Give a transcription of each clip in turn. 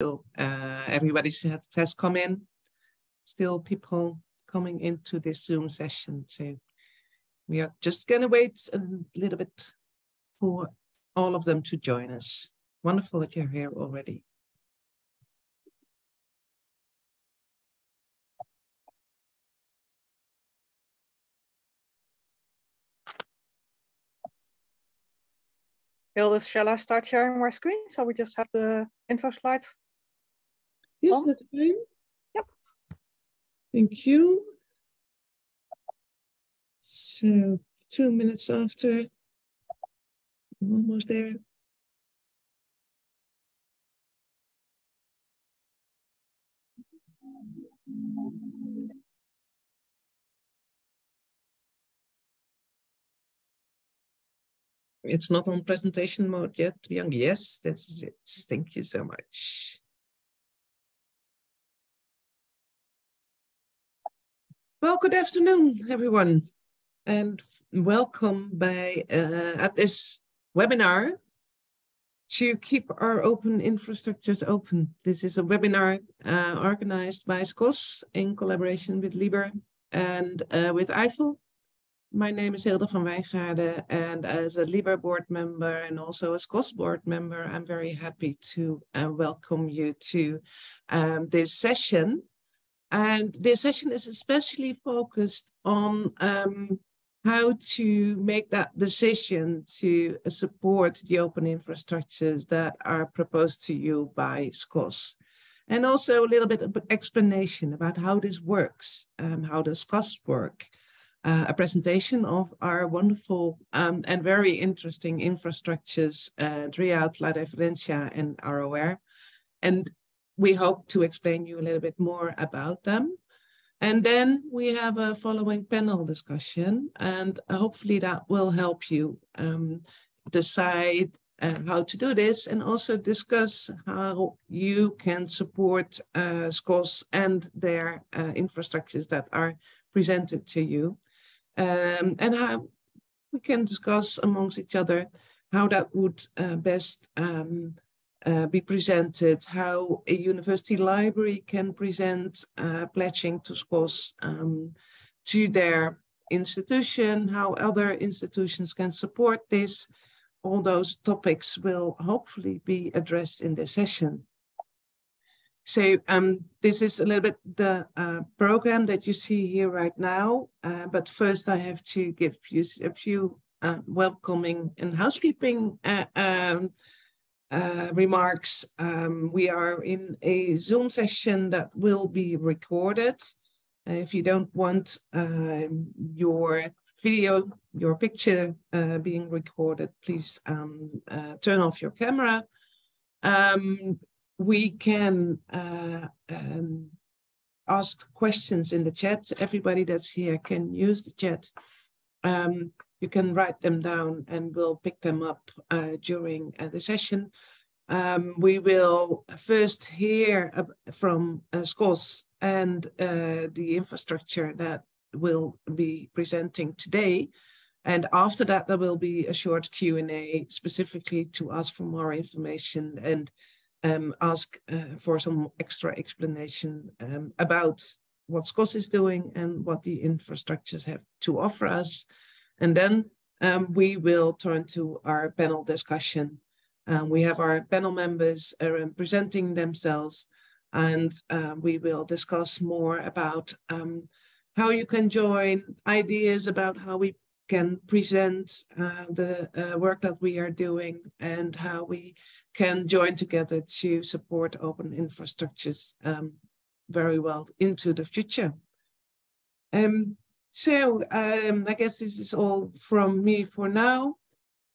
uh, everybody has, has come in. Still people coming into this Zoom session. So we are just going to wait a little bit for all of them to join us. Wonderful that you're here already. Hilde, shall I start sharing my screen? So we just have the intro slides. Yes, that's fine. Yep. Thank you. So two minutes after, I'm almost there. It's not on presentation mode yet, Young. Yes, that's it. Thank you so much. Well, good afternoon, everyone, and welcome by uh, at this webinar to keep our open infrastructures open. This is a webinar uh, organized by SCOSS in collaboration with LIBER and uh, with EIFL my name is Hilde van Wijngaarden, and as a LIBER board member and also a SCOSS board member, I'm very happy to uh, welcome you to um, this session. And this session is especially focused on um, how to make that decision to support the open infrastructures that are proposed to you by SCOSS. And also a little bit of explanation about how this works, um, how does SCOSS work, uh, a presentation of our wonderful um, and very interesting infrastructures uh, throughout La Referencia and ROR. And we hope to explain you a little bit more about them. And then we have a following panel discussion, and hopefully that will help you um, decide uh, how to do this and also discuss how you can support uh, SCOSS and their uh, infrastructures that are presented to you. Um, and how we can discuss amongst each other how that would uh, best um, uh, be presented, how a university library can present uh, pledging to SCOSS um, to their institution, how other institutions can support this. All those topics will hopefully be addressed in this session. So um, this is a little bit the uh, program that you see here right now. Uh, but first I have to give you a few uh, welcoming and housekeeping uh, um, uh, remarks. Um, we are in a Zoom session that will be recorded. Uh, if you don't want um, your video, your picture being recorded, please um, turn off your camera. Um, we can uh, um, ask questions in the chat. Everybody that's here can use the chat. Um, you can write them down and we'll pick them up uh, during uh, the session. Um, we will first hear from uh, SCOSS and uh, the infrastructure that will be presenting today. And after that, there will be a short Q&A specifically to ask for more information and um, ask uh, for some extra explanation um, about what SCOSS is doing and what the infrastructures have to offer us. And then um, we will turn to our panel discussion. Um, we have our panel members uh, presenting themselves and uh, we will discuss more about um, how you can join ideas about how we can present uh, the uh, work that we are doing and how we can join together to support open infrastructures um, very well into the future. Um, so um, I guess this is all from me for now.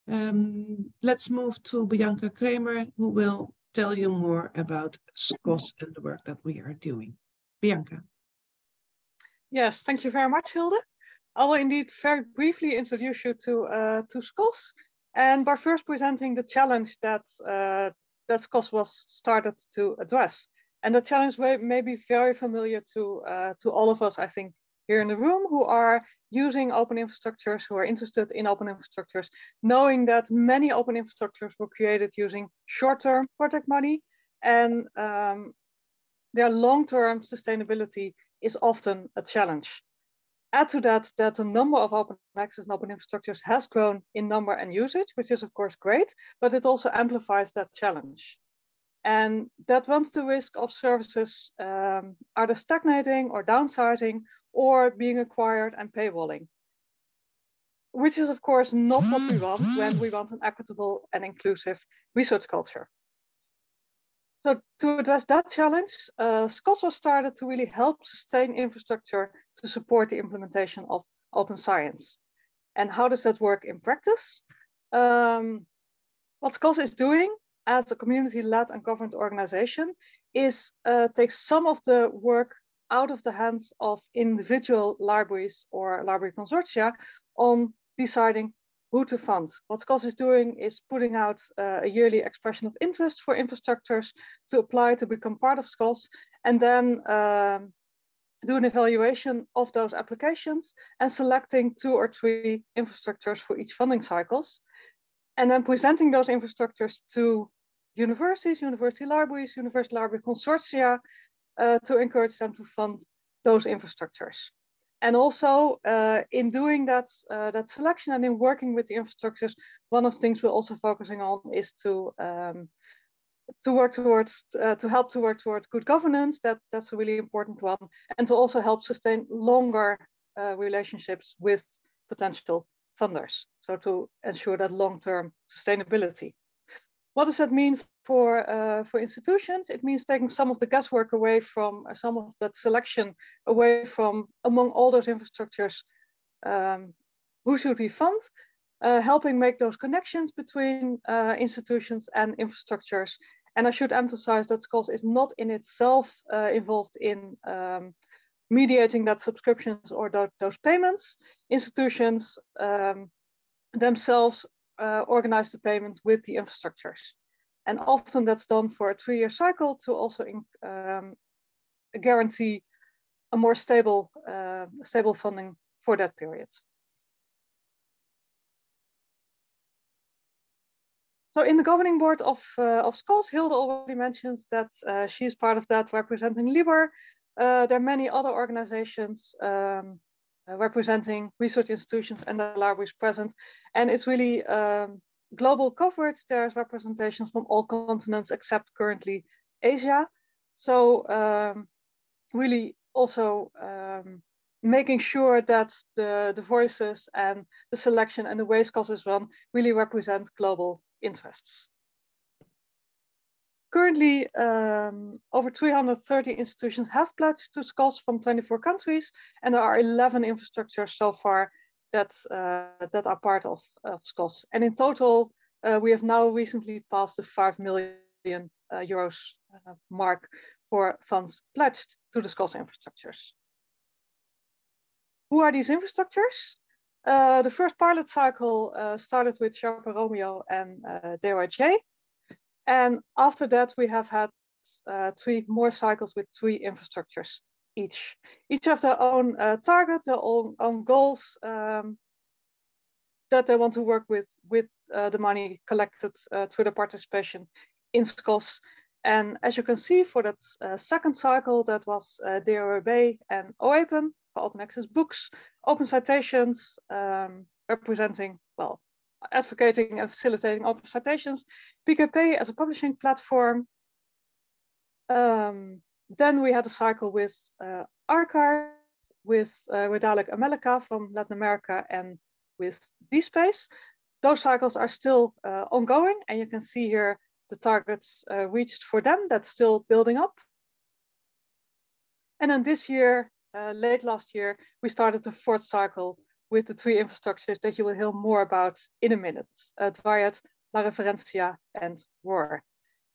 Um, let's move to Bianca Kramer, who will tell you more about SCOSS and the work that we are doing. Bianca. Yes, thank you very much, Hilde. I will indeed very briefly introduce you to, uh, to SCOSS and by first presenting the challenge that, uh, that SCOSS was started to address. And the challenge may, be very familiar to, uh, to all of us, I think, here in the room who are using open infrastructures, who are interested in open infrastructures, knowing that many open infrastructures were created using short-term project money and um, their long-term sustainability is often a challenge. Add to that that the number of open access and open infrastructures has grown in number and usage, which is of course great, but it also amplifies that challenge. And that runs the risk of services um, either stagnating or downsizing or being acquired and paywalling, which is of course not what we want when we want an equitable and inclusive research culture. So to address that challenge, uh, SCOSS was started to really help sustain infrastructure to support the implementation of open science. And how does that work in practice? Um, what SCOSS is doing as a community-led and governed organization is uh, take some of the work out of the hands of individual libraries or library consortia on deciding who to fund. What SCOSS is doing is putting out uh, a yearly expression of interest for infrastructures to apply to become part of SCOSS and then um, do an evaluation of those applications and selecting two or three infrastructures for each funding cycles and then presenting those infrastructures to universities, university libraries, university library consortia uh, to encourage them to fund those infrastructures. And also uh, in doing that, uh, that selection and in working with the infrastructures, one of the things we're also focusing on is to um, to work towards uh, to help to work towards good governance. That that's a really important one, and to also help sustain longer uh, relationships with potential funders. So to ensure that long-term sustainability. What does that mean for, uh, for institutions? It means taking some of the guesswork away from uh, some of that selection away from among all those infrastructures, um, who should we fund? Uh, helping make those connections between uh, institutions and infrastructures. And I should emphasize that SCOSS is not in itself uh, involved in um, mediating that subscriptions or th those payments. Institutions um, themselves uh, organize the payments with the infrastructures. And often that's done for a three-year cycle to also in, um, guarantee a more stable, uh, stable funding for that period. So in the governing board of, uh, of SCOSS, Hilde already mentions that uh, she's part of that representing LIBER. Uh, there are many other organizations um, representing research institutions and the libraries present. And it's really um, global coverage. There's representations from all continents except currently Asia. So um, really also um, making sure that the, the voices and the selection and the ways is run really represents global interests. Currently, um, over 330 institutions have pledged to SCOSS from 24 countries, and there are 11 infrastructures so far that, uh, that are part of, of. And in total, uh, we have now recently passed the 5 million uh, euros uh, mark for funds pledged to the SCOSS infrastructures. Who are these infrastructures? Uh, the first pilot cycle uh, started with Sherpa Romeo and uh, DOAJ. And after that, we have had uh, three more cycles with three infrastructures each. Each have their own uh, target, their own, own goals um, that they want to work with with uh, the money collected uh, through the participation in SCOSS. And as you can see for that uh, second cycle, that was uh, DOAB and OAPEN for open access books, open citations, um, representing, well, advocating and facilitating open citations, PKP as a publishing platform. Um, then we had a cycle with uh, arXiv, with uh, Dalek Amelika from Latin America and with DSpace. Those cycles are still uh, ongoing and you can see here the targets uh, reached for them, that's still building up. And then this year, uh, late last year, we started the fourth cycle with the three infrastructures that you will hear more about in a minute, uh, La Referencia, and ROR.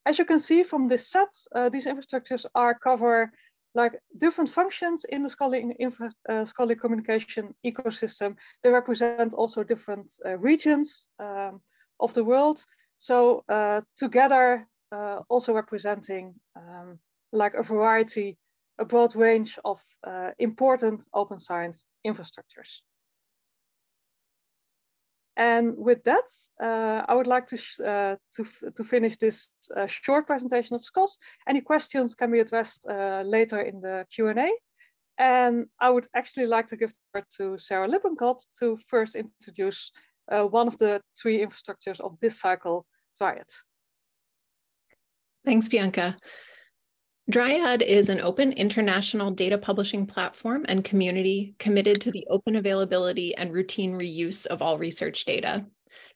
As you can see from this set, uh, these infrastructures are cover like different functions in the scholarly, infra, uh, scholarly communication ecosystem. They represent also different uh, regions um, of the world. So uh, together, uh, also representing um, like a variety, a broad range of important open science infrastructures. And with that, uh, I would like to, uh, to, to finish this uh, short presentation of SCOSS. Any questions can be addressed uh, later in the Q&A. And I would actually like to give the word to Sarah Lippincott to first introduce uh, one of the three infrastructures of this cycle, Dryad. Thanks, Bianca. Dryad is an open international data publishing platform and community committed to the open availability and routine reuse of all research data.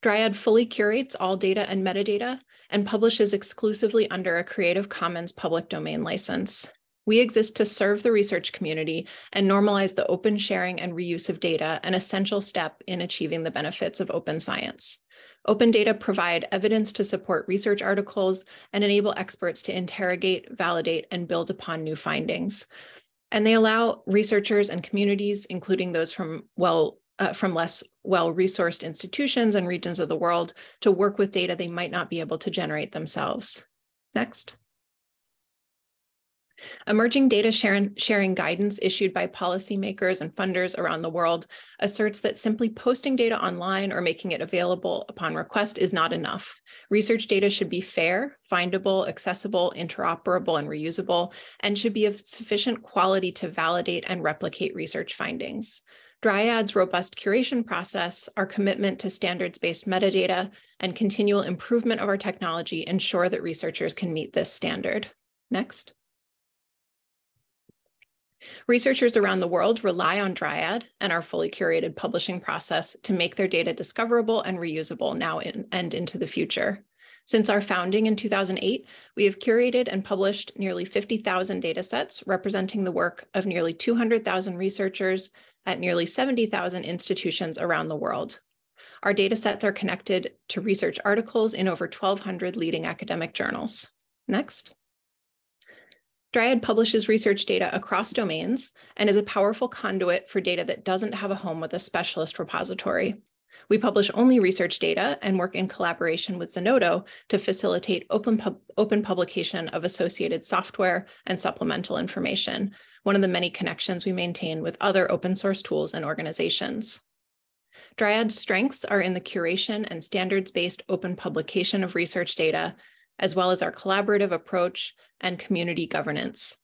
Dryad fully curates all data and metadata and publishes exclusively under a Creative Commons public domain license. We exist to serve the research community and normalize the open sharing and reuse of data, an essential step in achieving the benefits of open science. Open data provide evidence to support research articles and enable experts to interrogate, validate, and build upon new findings. And they allow researchers and communities, including those from well uh, from less well-resourced institutions and regions of the world, to work with data they might not be able to generate themselves. Next. Emerging data sharing, guidance issued by policymakers and funders around the world asserts that simply posting data online or making it available upon request is not enough. Research data should be fair, findable, accessible, interoperable, and reusable, and should be of sufficient quality to validate and replicate research findings. Dryad's robust curation process, our commitment to standards-based metadata, and continual improvement of our technology ensure that researchers can meet this standard. Next. Researchers around the world rely on Dryad and our fully curated publishing process to make their data discoverable and reusable now in, and into the future. Since our founding in 2008, we have curated and published nearly 50,000 datasets representing the work of nearly 200,000 researchers at nearly 70,000 institutions around the world. Our datasets are connected to research articles in over 1,200 leading academic journals. Next. Dryad publishes research data across domains and is a powerful conduit for data that doesn't have a home with a specialist repository. We publish only research data and work in collaboration with Zenodo to facilitate open, pub open publication of associated software and supplemental information, one of the many connections we maintain with other open source tools and organizations. Dryad's strengths are in the curation and standards-based open publication of research data as well as our collaborative approach and community governance.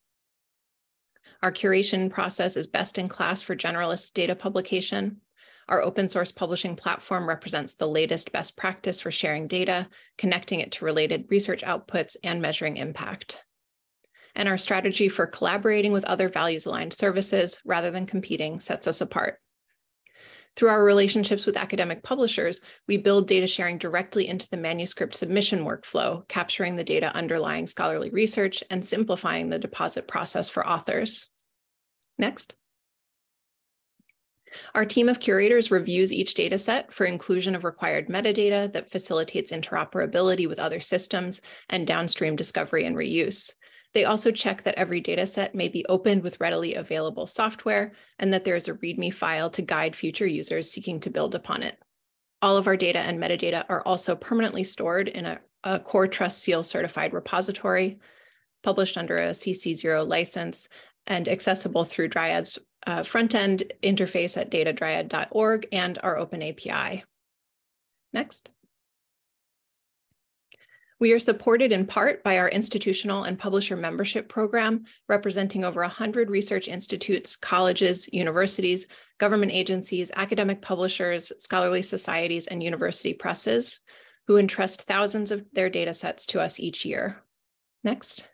Our curation process is best in class for generalist data publication. Our open source publishing platform represents the latest best practice for sharing data, connecting it to related research outputs, and measuring impact. And our strategy for collaborating with other values aligned services rather than competing sets us apart. Through our relationships with academic publishers, we build data sharing directly into the manuscript submission workflow, capturing the data underlying scholarly research and simplifying the deposit process for authors. Next. Our team of curators reviews each dataset for inclusion of required metadata that facilitates interoperability with other systems and downstream discovery and reuse. They also check that every dataset may be opened with readily available software and that there is a README file to guide future users seeking to build upon it. All of our data and metadata are also permanently stored in a, a CoreTrust Seal certified repository, published under a CC0 license and accessible through Dryad's uh, front-end interface at datadryad.org and our open API. Next. We are supported in part by our institutional and publisher membership program, representing over 100 research institutes, colleges, universities, government agencies, academic publishers, scholarly societies, and university presses, who entrust thousands of their data sets to us each year. Next.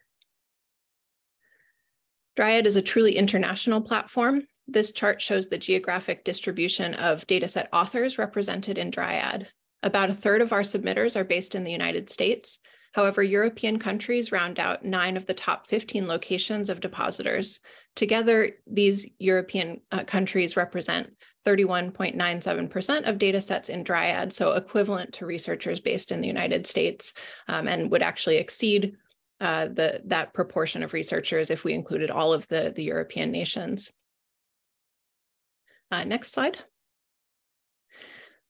Dryad is a truly international platform. This chart shows the geographic distribution of dataset authors represented in Dryad. About a third of our submitters are based in the United States. However, European countries round out nine of the top 15 locations of depositors. Together, these European uh, countries represent 31.97% of data sets in Dryad, so equivalent to researchers based in the United States, um, and would actually exceed uh, the, that proportion of researchers if we included all of the, the European nations. Uh, next slide.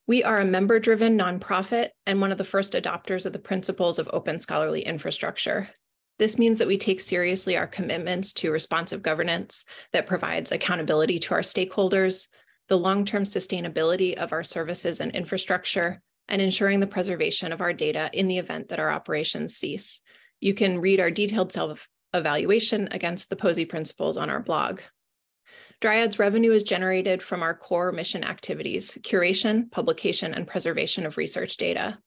We are a member driven nonprofit and one of the first adopters of the principles of open scholarly infrastructure. This means that we take seriously our commitments to responsive governance that provides accountability to our stakeholders, the long-term sustainability of our services and infrastructure, and ensuring the preservation of our data in the event that our operations cease. You can read our detailed self-evaluation against the POSI principles on our blog. Dryad's revenue is generated from our core mission activities, curation, publication, and preservation of research data.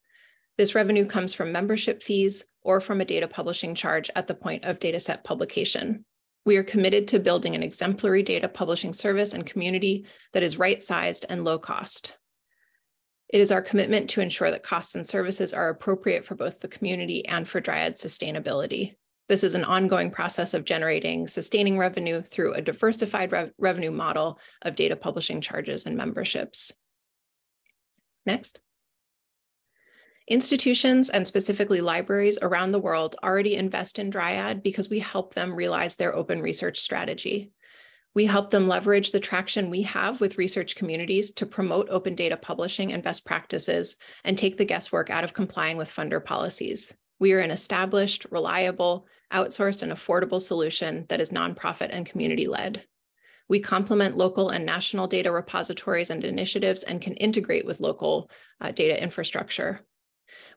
This revenue comes from membership fees or from a data publishing charge at the point of dataset publication. We are committed to building an exemplary data publishing service and community that is right-sized and low cost. It is our commitment to ensure that costs and services are appropriate for both the community and for Dryad sustainability. This is an ongoing process of generating sustaining revenue through a diversified rev revenue model of data publishing charges and memberships. Next. Institutions and specifically libraries around the world already invest in Dryad because we help them realize their open research strategy. We help them leverage the traction we have with research communities to promote open data publishing and best practices and take the guesswork out of complying with funder policies. We are an established, reliable, outsourced, and affordable solution that is nonprofit and community led. We complement local and national data repositories and initiatives and can integrate with local uh, data infrastructure.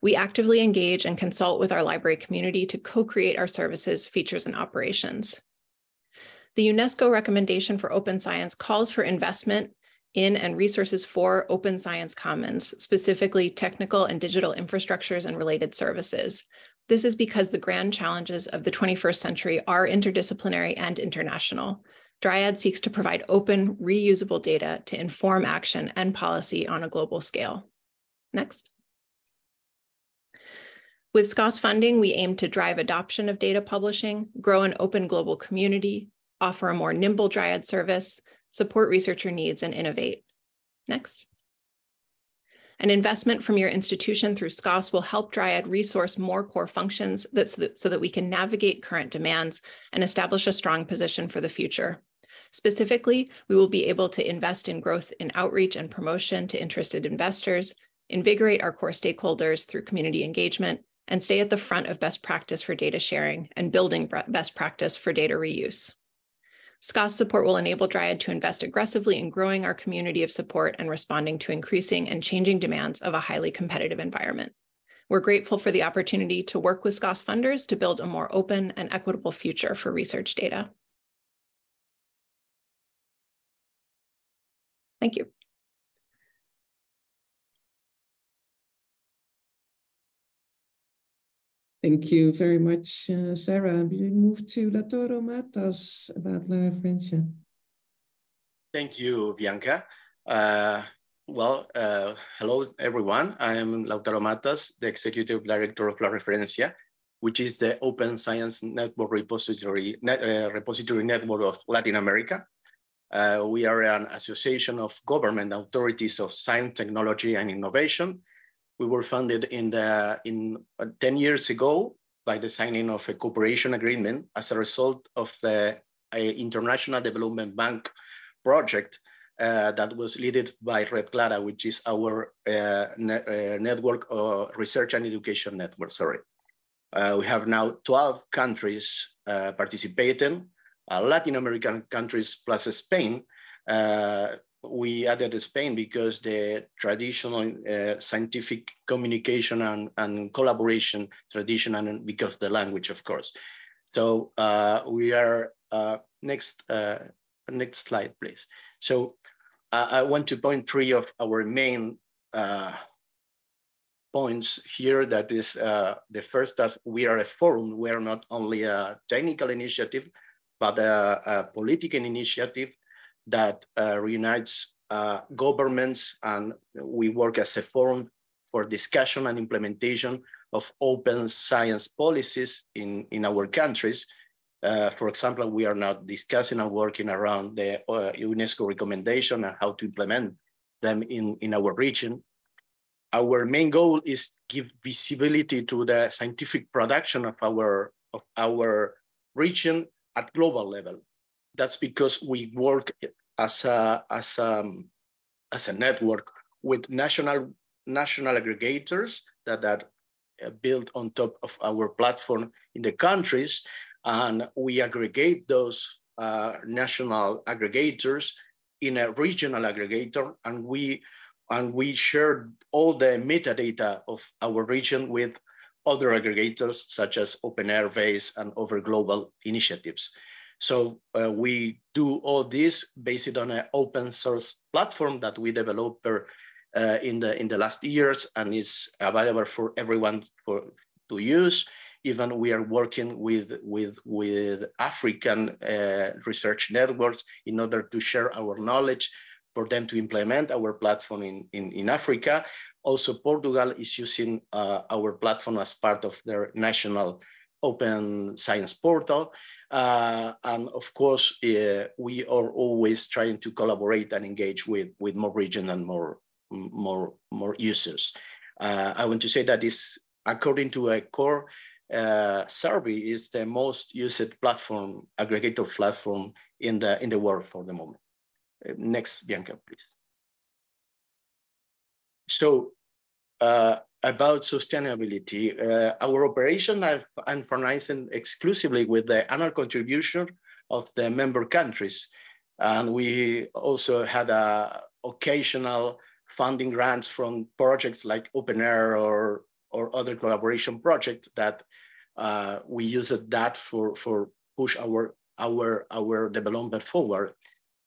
We actively engage and consult with our library community to co-create our services, features, and operations. The UNESCO recommendation for open science calls for investment in and resources for open science commons, specifically technical and digital infrastructures and related services. This is because the grand challenges of the 21st century are interdisciplinary and international. Dryad seeks to provide open, reusable data to inform action and policy on a global scale. Next. With SCOSS funding, we aim to drive adoption of data publishing, grow an open global community, offer a more nimble Dryad service, support researcher needs, and innovate. Next. An investment from your institution through SCOSS will help Dryad resource more core functions that, so, that, so that we can navigate current demands and establish a strong position for the future. Specifically, we will be able to invest in growth in outreach and promotion to interested investors, invigorate our core stakeholders through community engagement, and stay at the front of best practice for data sharing and building best practice for data reuse. SCOSS support will enable Dryad to invest aggressively in growing our community of support and responding to increasing and changing demands of a highly competitive environment. We're grateful for the opportunity to work with SCOSS funders to build a more open and equitable future for research data. Thank you. Thank you very much, uh, Sarah. We move to Lautaro Matas about La Referencia. Thank you, Bianca. Uh, well, uh, hello, everyone. I am Lautaro Matas, the Executive Director of La Referencia, which is the Open Science Network Repository, net, uh, repository Network of Latin America. Uh, we are an association of government authorities of science, technology, and innovation we were funded in the in uh, 10 years ago by the signing of a cooperation agreement as a result of the uh, International Development Bank project uh, that was led by RedCLARA, which is our uh, ne uh, network, uh, research and education network, sorry. we have now 12 countries participating, Latin American countries plus Spain, we added Spain because the traditional uh, scientific communication and, and collaboration tradition and because the language, of course. So uh, we are, uh, next, uh, next slide, please. So uh, I want to point three of our main uh, points here that is the first that we are a forum. We are not only a technical initiative, but a, a political initiative that uh, reunites uh, governments and we work as a forum for discussion and implementation of open science policies in, in our countries. Uh, for example, we are now discussing and working around the uh, UNESCO recommendation and how to implement them in, in our region. Our main goal is give visibility to the scientific production of our, of our region at global level. That's because we work as a, as a, um, as a network with national, national aggregators that are uh, built on top of our platform in the countries. And we aggregate those uh, national aggregators in a regional aggregator and we and we shared all the metadata of our region with other aggregators such as OpenAIRBase and other global initiatives. So uh, we do all this based on an open source platform that we developed uh, in the in the last years and is available for everyone for to use. Even we are working with with with African uh, research networks in order to share our knowledge for them to implement our platform in, in, in Africa. Also, Portugal is using uh, our platform as part of their national open science portal. Uh, and of course, uh, we are always trying to collaborate and engage with, with more region and more, more, more users. Uh, I want to say that this, according to a COAR uh, survey, is the most used platform, aggregator platform in the, in the world for the moment. Uh, next, Bianca, please. So uh, about sustainability, uh, our operation are financing exclusively with the annual contribution of the member countries. And we also had a occasional funding grants from projects like OpenAIRE or, or other collaboration projects that uh, we used that for, for push our, our, our development forward.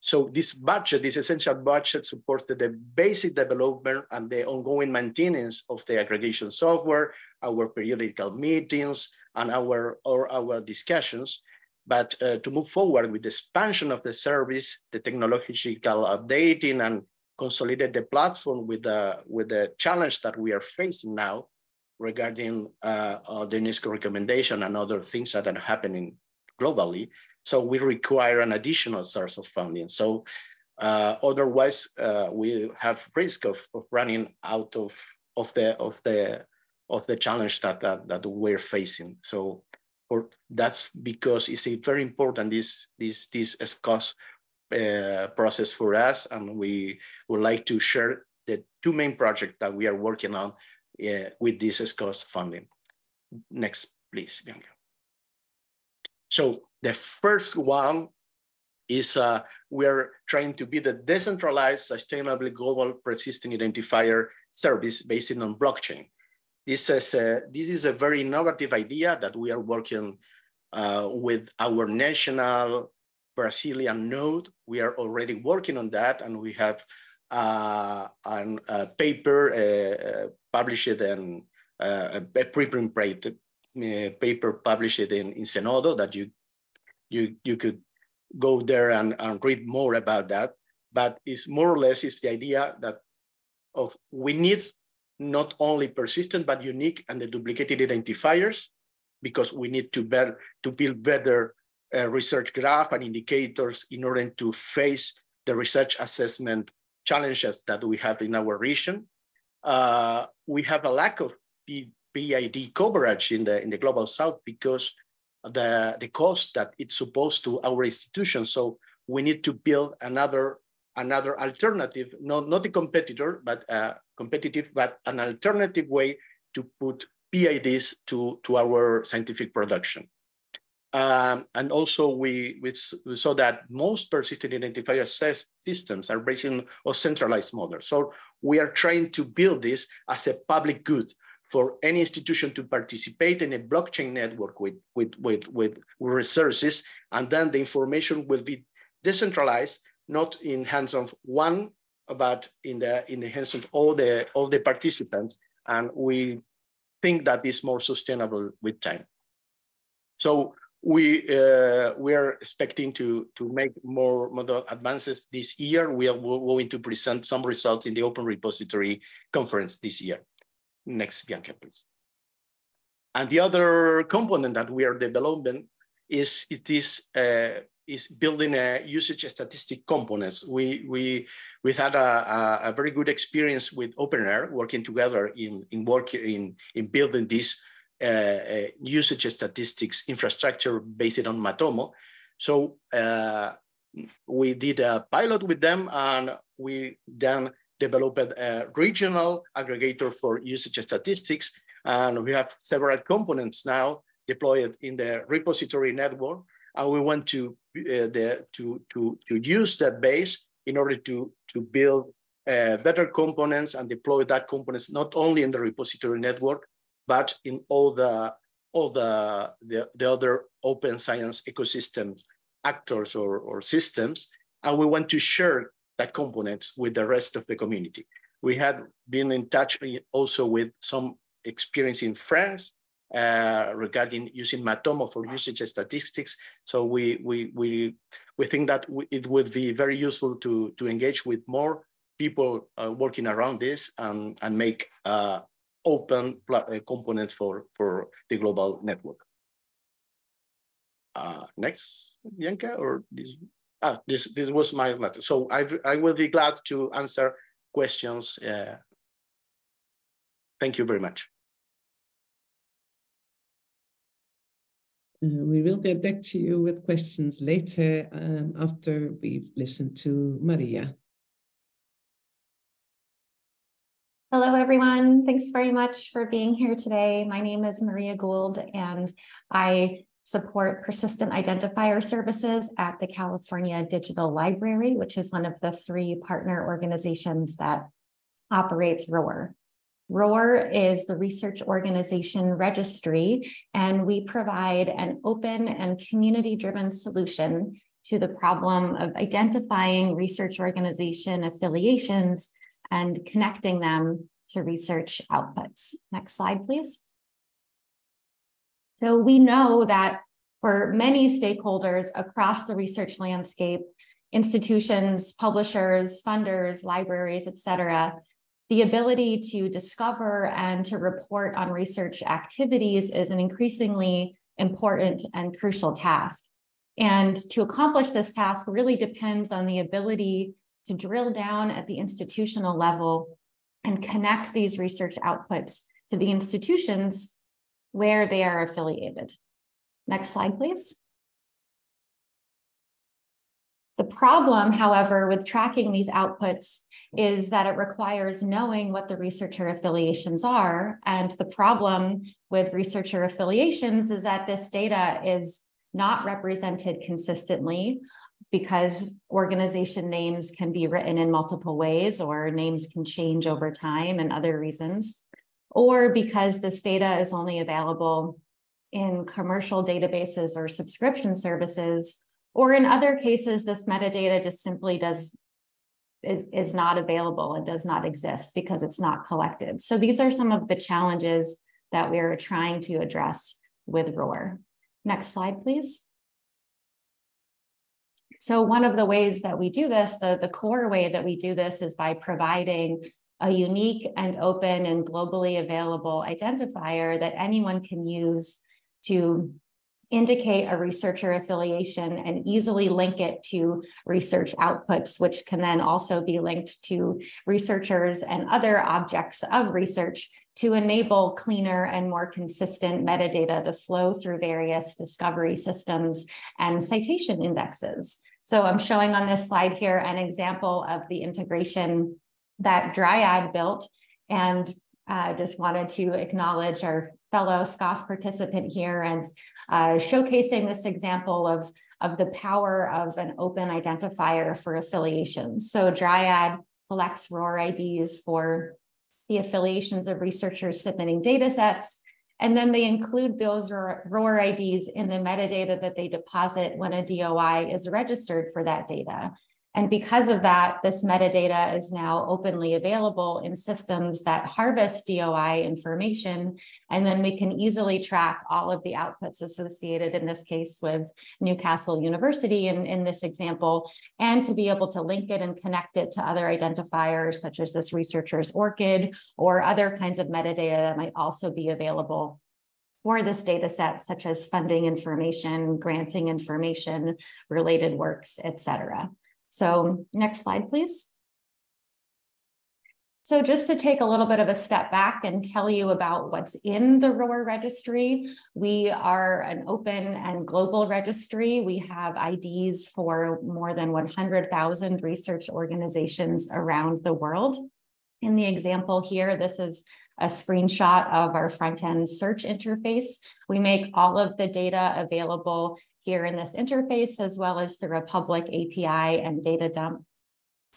So this budget, this essential budget supports the, the, basic development and the ongoing maintenance of the aggregation software, our periodical meetings, and our, or our discussions. But uh, to move forward with the expansion of the service, the technological updating and consolidate the platform with the, with the challenge that we are facing now regarding uh, uh, the UNESCO recommendation and other things that are happening globally, so we require an additional source of funding. So uh, otherwise, uh, we have risk of, of running out of, of the of the of the challenge that that, that we're facing. So for, that's because it's a very important this this this SCOSS uh, process for us, and we would like to share the two main projects that we are working on uh, with this SCOSS funding. Next, please, Bianca. So the first one is uh, we're trying to be the decentralized, sustainably global persistent identifier service based on blockchain. This is a, this is a very innovative idea that we are working uh, with our national Brazilian node. We are already working on that and we have uh, an, a paper uh, uh published and uh, a preprint paper published in, in Zenodo that you you, you could go there and, and read more about that. But it's more or less is the idea that of we need not only persistent, but unique and the duplicated identifiers, because we need to, better, to build better uh, research graph and indicators in order to face the research assessment challenges that we have in our region. Uh, we have a lack of PID coverage in the, in the global south because the, the cost that it's supposed to our institution. So we need to build another another alternative, not, not a competitor, but uh, competitive, but an alternative way to put PIDs to, to our scientific production. Um, and also we, we, saw that most persistent identifier systems are based on centralized models. So we are trying to build this as a public good for any institution to participate in a blockchain network with, with, with, with resources, and then the information will be decentralized, not in hands of one, but in the, in the hands of all the, all the participants. And we think that is more sustainable with time. So we uh, we are expecting to to make more model advances this year. We are going to present some results in the Open Repository conference this year. Next, Bianca, please. And the other component that we are developing is it is uh, is building a usage statistic components. We we we had a, a, very good experience with OpenAIRE working together in in work in in building this uh, uh, usage statistics infrastructure based on Matomo. So uh, we did a pilot with them, and we then developed a regional aggregator for usage statistics. And we have several components now deployed in the repository network. And we want to, uh, the, to, to, to use that base in order to, to build uh, better components and deploy that components not only in the repository network, but in all the all the, the, the other open science ecosystem actors or, or systems. And we want to share that components with the rest of the community. We had been in touch also with some experience in France uh, regarding using Matomo for usage statistics. So we we we we think that it would be very useful to to engage with more people uh, working around this and and make uh, open uh, component for for the global network. Uh, next, Bianca, or this? Ah, this this was my letter. So I I will be glad to answer questions. Uh, thank you very much. Uh, we will get back to you with questions later um, after we've listened to Maria. Hello, everyone. Thanks very much for being here today. My name is Maria Gould, and I support persistent identifier services at the California Digital Library, which is one of the three partner organizations that operates ROR. ROR is the research organization registry, and we provide an open and community driven solution to the problem of identifying research organization affiliations and connecting them to research outputs. Next slide, please. So we know that for many stakeholders across the research landscape, institutions, publishers, funders, libraries, et cetera, the ability to discover and to report on research activities is an increasingly important and crucial task. And to accomplish this task really depends on the ability to drill down at the institutional level and connect these research outputs to the institutions where they are affiliated. Next slide, please. The problem, however, with tracking these outputs is that it requires knowing what the researcher affiliations are. And the problem with researcher affiliations is that this data is not represented consistently because organization names can be written in multiple ways or names can change over time and other reasons, or because this data is only available in commercial databases or subscription services, or in other cases, this metadata just simply does is, is not available and does not exist because it's not collected. So these are some of the challenges that we're trying to address with ROR. Next slide, please. So one of the ways that we do this, the, the core way that we do this is by providing a unique and open and globally available identifier that anyone can use to indicate a researcher affiliation and easily link it to research outputs, which can then also be linked to researchers and other objects of research to enable cleaner and more consistent metadata to flow through various discovery systems and citation indexes. So I'm showing on this slide here an example of the integration that Dryad built and uh, just wanted to acknowledge our fellow SCOSS participant here and uh, showcasing this example of, of the power of an open identifier for affiliations. So Dryad collects ROR IDs for the affiliations of researchers submitting data sets, and then they include those ROR IDs in the metadata that they deposit when a DOI is registered for that data. And because of that, this metadata is now openly available in systems that harvest DOI information. And then we can easily track all of the outputs associated in this case with Newcastle University in, in this example, and to be able to link it and connect it to other identifiers such as this researcher's ORCID or other kinds of metadata that might also be available for this data set, such as funding information, granting information, related works, et cetera. So next slide, please. So just to take a little bit of a step back and tell you about what's in the ROR registry, we are an open and global registry. We have IDs for more than 100,000 research organizations around the world. In the example here, this is a screenshot of our front-end search interface. We make all of the data available here in this interface, as well as through a public API and data dump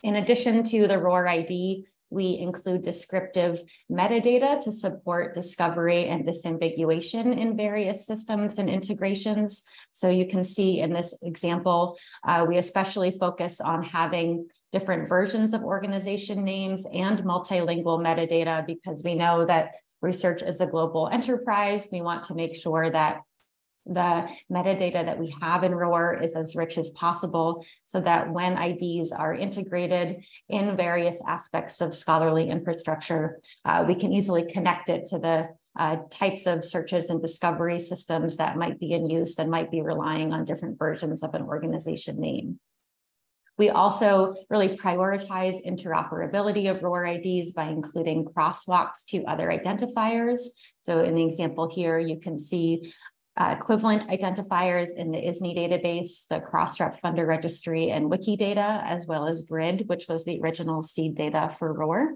In addition to the ROR ID, we include descriptive metadata to support discovery and disambiguation in various systems and integrations. So you can see in this example, uh, we especially focus on having different versions of organization names and multilingual metadata because we know that research is a global enterprise. We want to make sure that the metadata that we have in ROR is as rich as possible so that when IDs are integrated in various aspects of scholarly infrastructure, uh, we can easily connect it to the uh, types of searches and discovery systems that might be in use and might be relying on different versions of an organization name. We also really prioritize interoperability of ROR IDs by including crosswalks to other identifiers. So in the example here, you can see uh, equivalent identifiers in the ISNI database, the Crossref Funder Registry, and Wikidata, as well as GRID, which was the original seed data for ROR.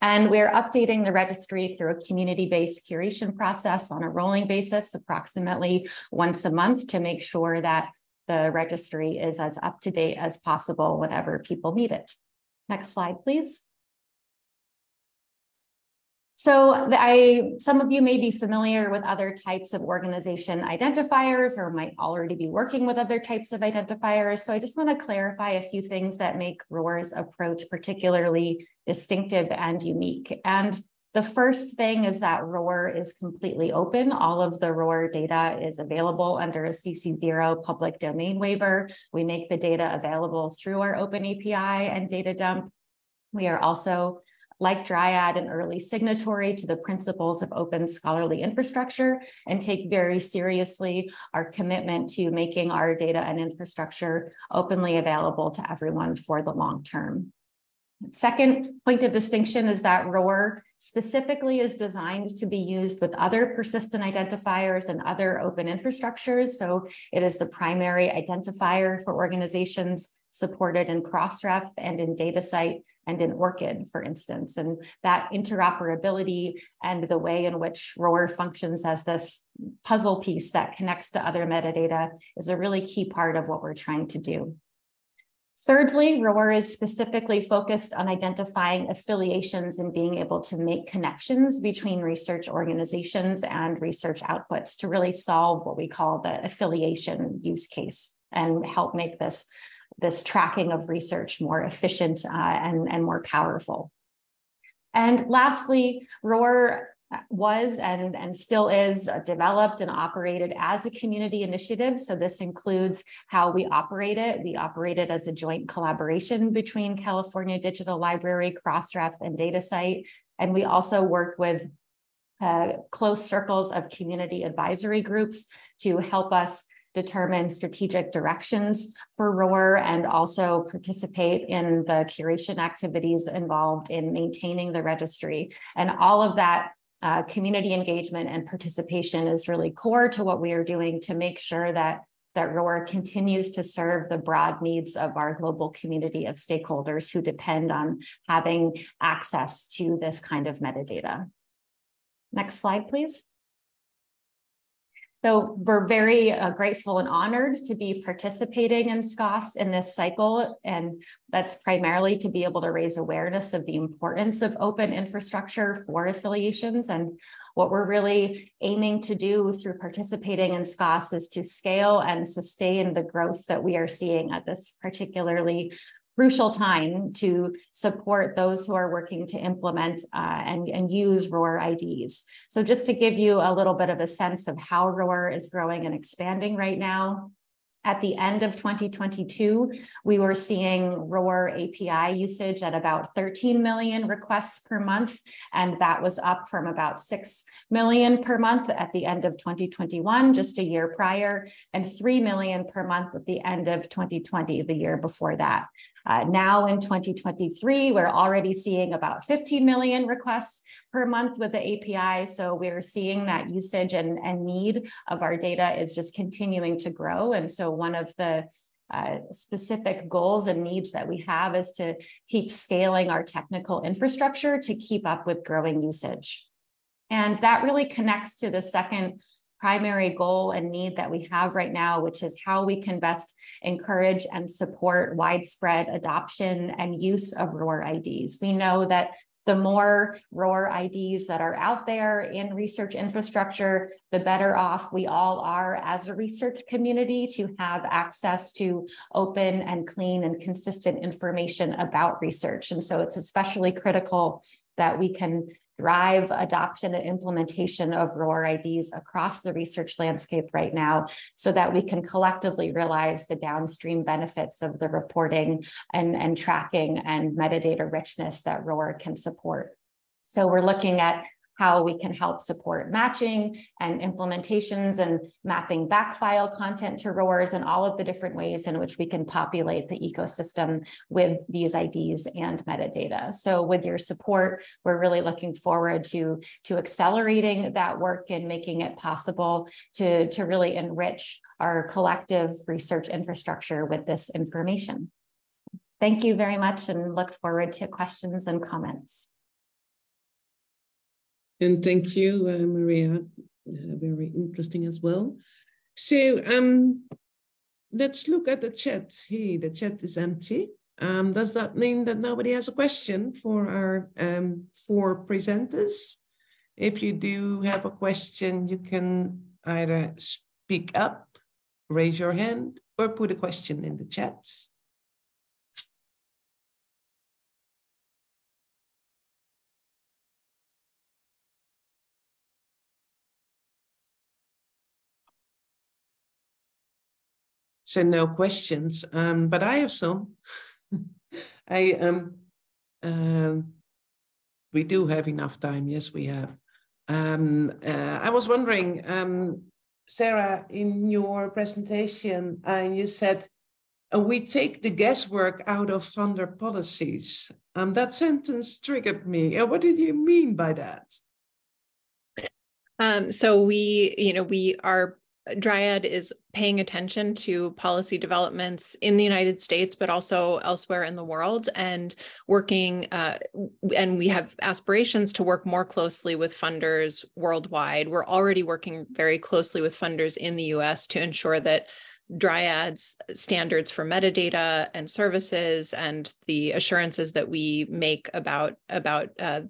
And we're updating the registry through a community-based curation process on a rolling basis, approximately once a month to make sure that the registry is as up to date as possible whenever people need it. Next slide, please. So I, some of you may be familiar with other types of organization identifiers or might already be working with other types of identifiers. So I just want to clarify a few things that make ROR's approach particularly distinctive and unique. And the first thing is that ROR is completely open. All of the ROR data is available under a CC0 public domain waiver. We make the data available through our open API and data dump. We are also like Dryad, an early signatory to the principles of open scholarly infrastructure and take very seriously our commitment to making our data and infrastructure openly available to everyone for the long term. Second point of distinction is that ROR specifically is designed to be used with other persistent identifiers and other open infrastructures. So it is the primary identifier for organizations supported in Crossref and in DataCite and in ORCID, for instance. And that interoperability and the way in which ROR functions as this puzzle piece that connects to other metadata is a really key part of what we're trying to do. Thirdly, ROR is specifically focused on identifying affiliations and being able to make connections between research organizations and research outputs to really solve what we call the affiliation use case and help make this this tracking of research more efficient uh, and, and more powerful. And lastly, ROR was and, and still is developed and operated as a community initiative. So this includes how we operate it. We operate it as a joint collaboration between California Digital Library, Crossref, and DataCite. And we also work with uh, close circles of community advisory groups to help us determine strategic directions for ROR and also participate in the curation activities involved in maintaining the registry. And all of that uh, community engagement and participation is really core to what we are doing to make sure that that ROR continues to serve the broad needs of our global community of stakeholders who depend on having access to this kind of metadata. Next slide, please. So we're very uh, grateful and honored to be participating in SCOSS in this cycle. And that's primarily to be able to raise awareness of the importance of open infrastructure for affiliations. And what we're really aiming to do through participating in SCOSS is to scale and sustain the growth that we are seeing at this particularly crucial time to support those who are working to implement uh, and, and use ROR IDs. So just to give you a little bit of a sense of how ROR is growing and expanding right now, at the end of 2022, we were seeing ROR API usage at about 13 million requests per month, and that was up from about 6 million per month at the end of 2021, just a year prior, and 3 million per month at the end of 2020, the year before that. Uh, now in 2023, we're already seeing about 15 million requests per month with the API. So we're seeing that usage and, and need of our data is just continuing to grow. And so one of the uh, specific goals and needs that we have is to keep scaling our technical infrastructure to keep up with growing usage. And that really connects to the second primary goal and need that we have right now, which is how we can best encourage and support widespread adoption and use of ROR IDs. We know that the more ROR IDs that are out there in research infrastructure, the better off we all are as a research community to have access to open and clean and consistent information about research. And so it's especially critical that we can drive adoption and implementation of ROR IDs across the research landscape right now so that we can collectively realize the downstream benefits of the reporting and, and tracking and metadata richness that ROR can support. So we're looking at how we can help support matching and implementations and mapping back file content to RORs and all of the different ways in which we can populate the ecosystem with these IDs and metadata. So with your support, we're really looking forward to, to accelerating that work and making it possible to, to really enrich our collective research infrastructure with this information. Thank you very much and look forward to questions and comments. And thank you, uh, Maria. Uh, very interesting as well. So um, let's look at the chat. Hey, the chat is empty. Um, does that mean that nobody has a question for our um, four presenters? If you do have a question, you can either speak up, raise your hand, or put a question in the chat. So no questions. Um, but I have some. I um, um, we do have enough time. Yes, we have. Um, uh, I was wondering, um, Sarah, in your presentation, uh, you said uh, we take the guesswork out of funder policies. Um, that sentence triggered me. Uh, what did you mean by that? Um, so we, you know, we are Dryad is paying attention to policy developments in the United States, but also elsewhere in the world, and working. Uh, and we have aspirations to work more closely with funders worldwide. We're already working very closely with funders in the US to ensure that Dryad's standards for metadata and services and the assurances that we make about about uh,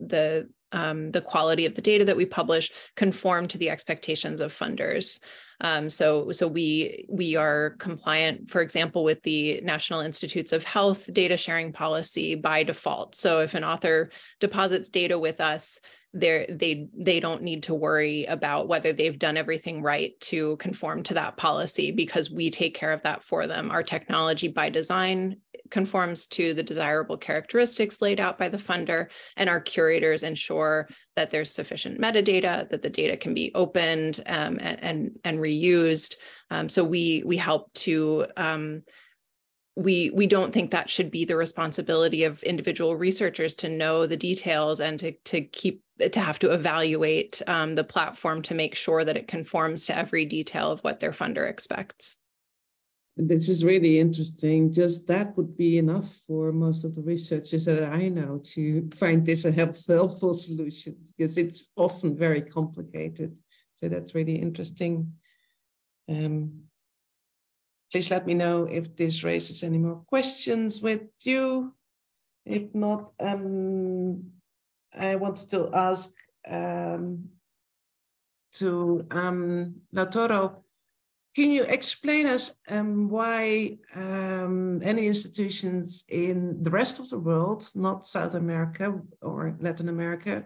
the um, the quality of the data that we publish conform to the expectations of funders. Um, so, so we we are compliant, for example, with the National Institutes of Health data sharing policy by default. So, if an author deposits data with us, they they they don't need to worry about whether they've done everything right to conform to that policy because we take care of that for them. Our technology by design conforms to the desirable characteristics laid out by the funder, and our curators ensure that there's sufficient metadata, that the data can be opened um, and, and, and reused. Um, so we we help to um, we we don't think that should be the responsibility of individual researchers to know the details and to to keep to have to evaluate um, the platform to make sure that it conforms to every detail of what their funder expects. This is really interesting. Just that would be enough for most of the researchers that I know to find this a helpful solution because it's often very complicated. So that's really interesting. Um, please let me know if this raises any more questions with you. If not, um, I want to ask um, to um, Lautaro, can you explain us um, why um, any institutions in the rest of the world, not South America or Latin America,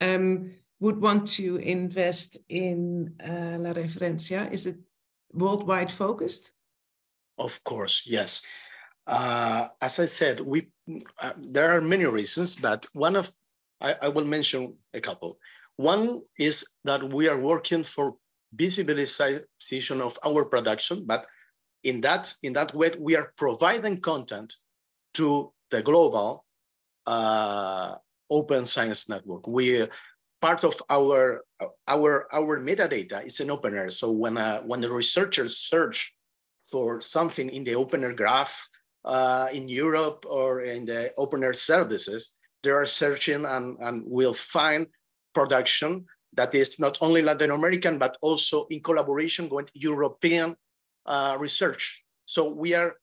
um, would want to invest in uh, La Referencia? Is it worldwide focused? Of course, yes. Uh, as I said, we uh, there are many reasons, but one of I, I will mention a couple. One is that we are working for visibilization of our production, but in that, in that way, we are providing content to the global uh, open science network. We part of our our our metadata is an opener. So when uh, when the researchers search for something in the OpenAIRE graph uh, in Europe or in the OpenAIRE services, they are searching and, and will find production that is not only Latin American, but also in collaboration with European uh, research. So we are,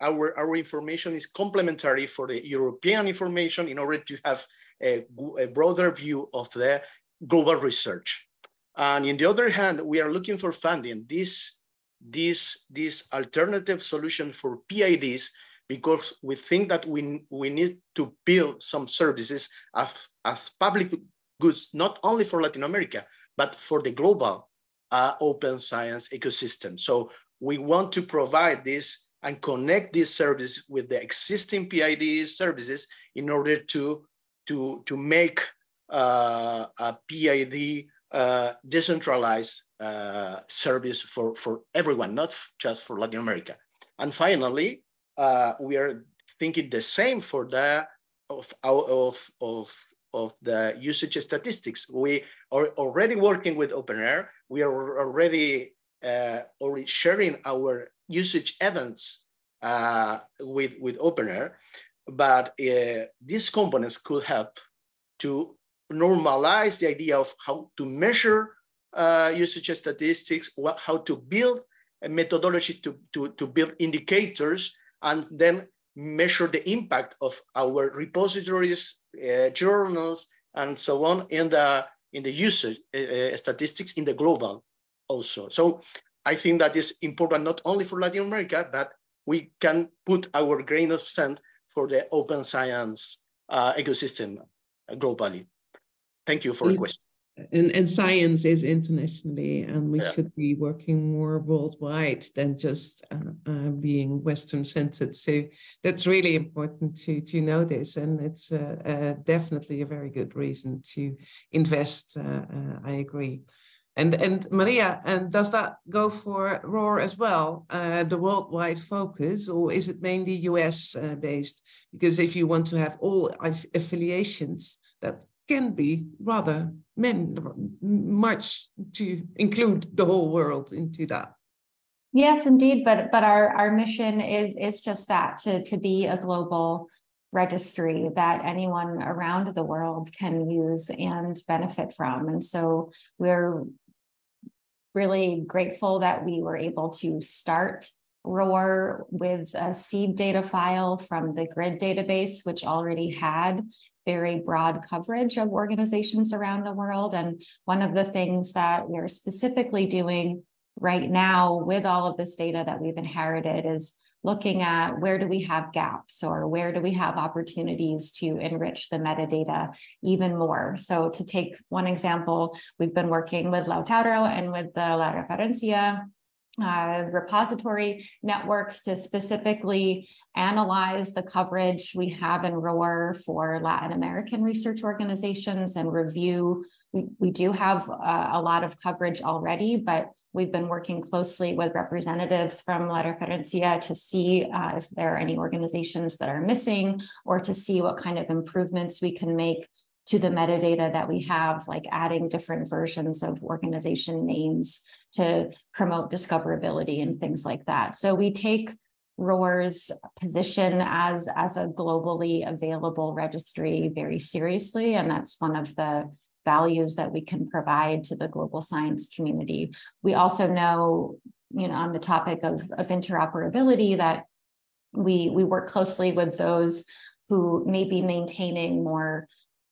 our, our information is complementary for the European information in order to have a, a broader view of the global research. And in the other hand, we are looking for funding this, this, this alternative solution for PIDs because we think that we, we need to build some services as, as public goods, not only for Latin America, but for the global uh, open science ecosystem. So we want to provide this and connect these services with the existing PID services in order to, to, to make uh, a PID uh, decentralized uh, service for, for everyone, not just for Latin America. And finally, uh, we are thinking the same for the of, of, of, of the usage statistics. We are already working with OpenAIRE. We are already, uh, already sharing our usage events uh, with, with OpenAIRE, but uh, these components could help to normalize the idea of how to measure uh, usage statistics, what, how to build a methodology to, to, to build indicators, and then measure the impact of our repositories, uh, journals, and so on in the in the usage uh, uh, statistics in the global also. So I think that is important not only for Latin America, but we can put our grain of sand for the open science uh, ecosystem globally. Thank you for the question. And, and science is internationally, and we yeah. should be working more worldwide than just uh, uh, being Western centered. So that's really important to to know this, and it's uh, uh definitely a very good reason to invest. Uh, uh, I agree. And and Maria, and does that go for ROR as well? the worldwide focus, or is it mainly US based? Because if you want to have all affiliations, that can be rather men, much to include the whole world into that. Yes, indeed. But but our our mission is is just that to to be a global registry that anyone around the world can use and benefit from. And so we're really grateful that we were able to start ROR with a seed data file from the GRID database, which already had very broad coverage of organizations around the world. And one of the things that we're specifically doing right now with all of this data that we've inherited is looking at where do we have gaps or where do we have opportunities to enrich the metadata even more. So to take one example, we've been working with Lautaro and with the La Referencia uh, repository networks to specifically analyze the coverage we have in ROR for Latin American research organizations and review. We, we do have uh, a lot of coverage already, but we've been working closely with representatives from La Referencia to see uh, if there are any organizations that are missing or to see what kind of improvements we can make to the metadata that we have, like adding different versions of organization names to promote discoverability and things like that. So we take ROR's position as, as a globally available registry very seriously. And that's one of the values that we can provide to the global science community. We also know, you know, on the topic of, of interoperability that we, we work closely with those who may be maintaining more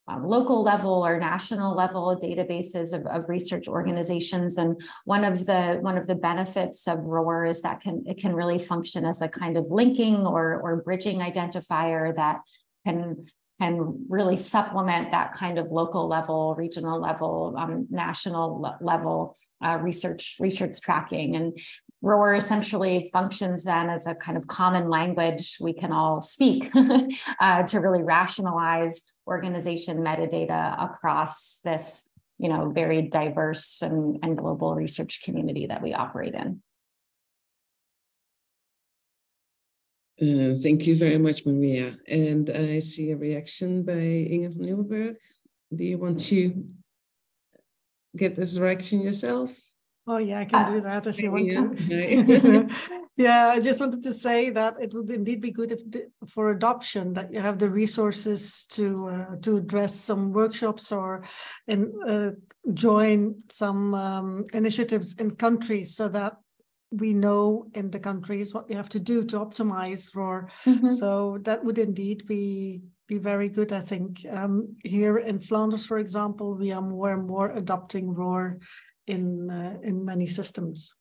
um, local level or national level databases of, of research organizations. And one of the one of the benefits of ROR is that can it can really function as a kind of linking or or bridging identifier that can can really supplement that kind of local level, regional level, um, national le level uh, research research tracking. And ROR essentially functions then as a kind of common language we can all speak uh, to really rationalize organization metadata across this you know, very diverse and, and global research community that we operate in. Uh, thank you very much, Maria. And I see a reaction by Inge van Nieuwerburgh. Do you want to get this reaction yourself? Oh yeah, I can do that if you want to. Yeah, I just wanted to say that it would indeed be good if the, for adoption that you have the resources to uh, to address some workshops or and uh, join some um, initiatives in countries so that we know in the countries what we have to do to optimize ROR. Mm-hmm. So that would indeed be be very good. I think um, here in Flanders, for example, we are more and more adopting ROR in uh, in many systems.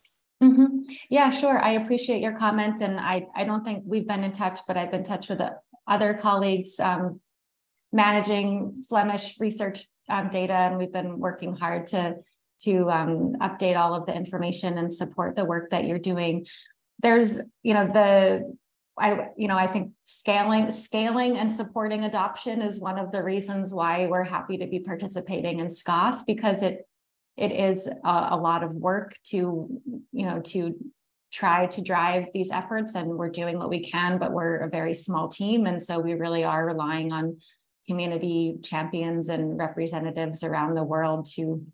Mm-hmm. Yeah, sure. I appreciate your comment, and I I don't think we've been in touch, but I've been in touch with other colleagues um, managing Flemish research um, data, and we've been working hard to to um, update all of the information and support the work that you're doing. There's, you know, the I, you know, I think scaling, scaling and supporting adoption is one of the reasons why we're happy to be participating in SCOSS because it it is a, a lot of work to, you know, to try to drive these efforts and we're doing what we can, but we're a very small team. And so we really are relying on community champions and representatives around the world to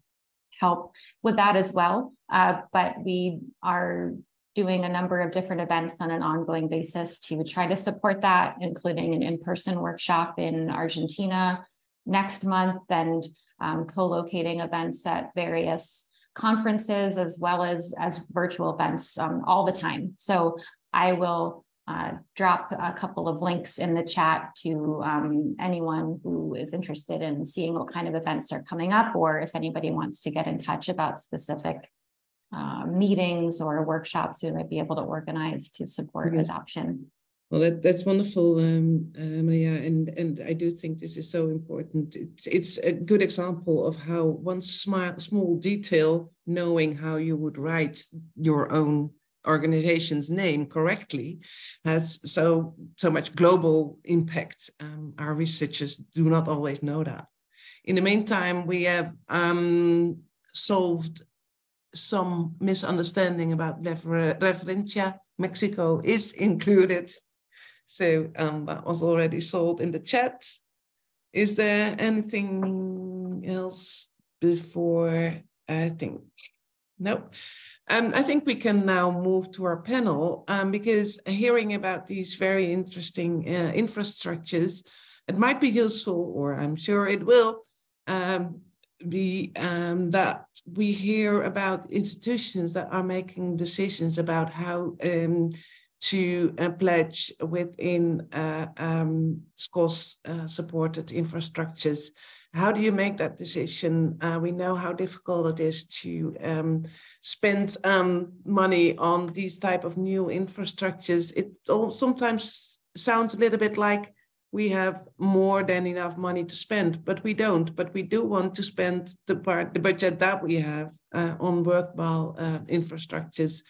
help with that as well. Uh, but we are doing a number of different events on an ongoing basis to try to support that, including an in-person workshop in Argentina next month and um, co-locating events at various conferences as well as as virtual events um, all the time. So I will uh, drop a couple of links in the chat to um, anyone who is interested in seeing what kind of events are coming up, or if anybody wants to get in touch about specific uh, meetings or workshops we might be able to organize to support yes. adoption. Well, that, that's wonderful, um, uh, Maria, and and I do think this is so important. It's it's a good example of how one small small detail, knowing how you would write your own organization's name correctly, has so so much global impact. Um, our researchers do not always know that. In the meantime, we have um, solved some misunderstanding about refer referencia. Mexico is included. So um, that was already sold in the chat. Is there anything else before I think? No. Um, I think we can now move to our panel um, because hearing about these very interesting uh, infrastructures, it might be useful, or I'm sure it will, um, we um, that we hear about institutions that are making decisions about how um, to uh, pledge within uh, um, SCOSS uh, supported infrastructures. How do you make that decision? Uh, we know how difficult it is to um, spend um, money on these type of new infrastructures. It all sometimes sounds a little bit like we have more than enough money to spend, but we don't. But we do want to spend the part, the budget that we have uh, on worthwhile uh, infrastructures.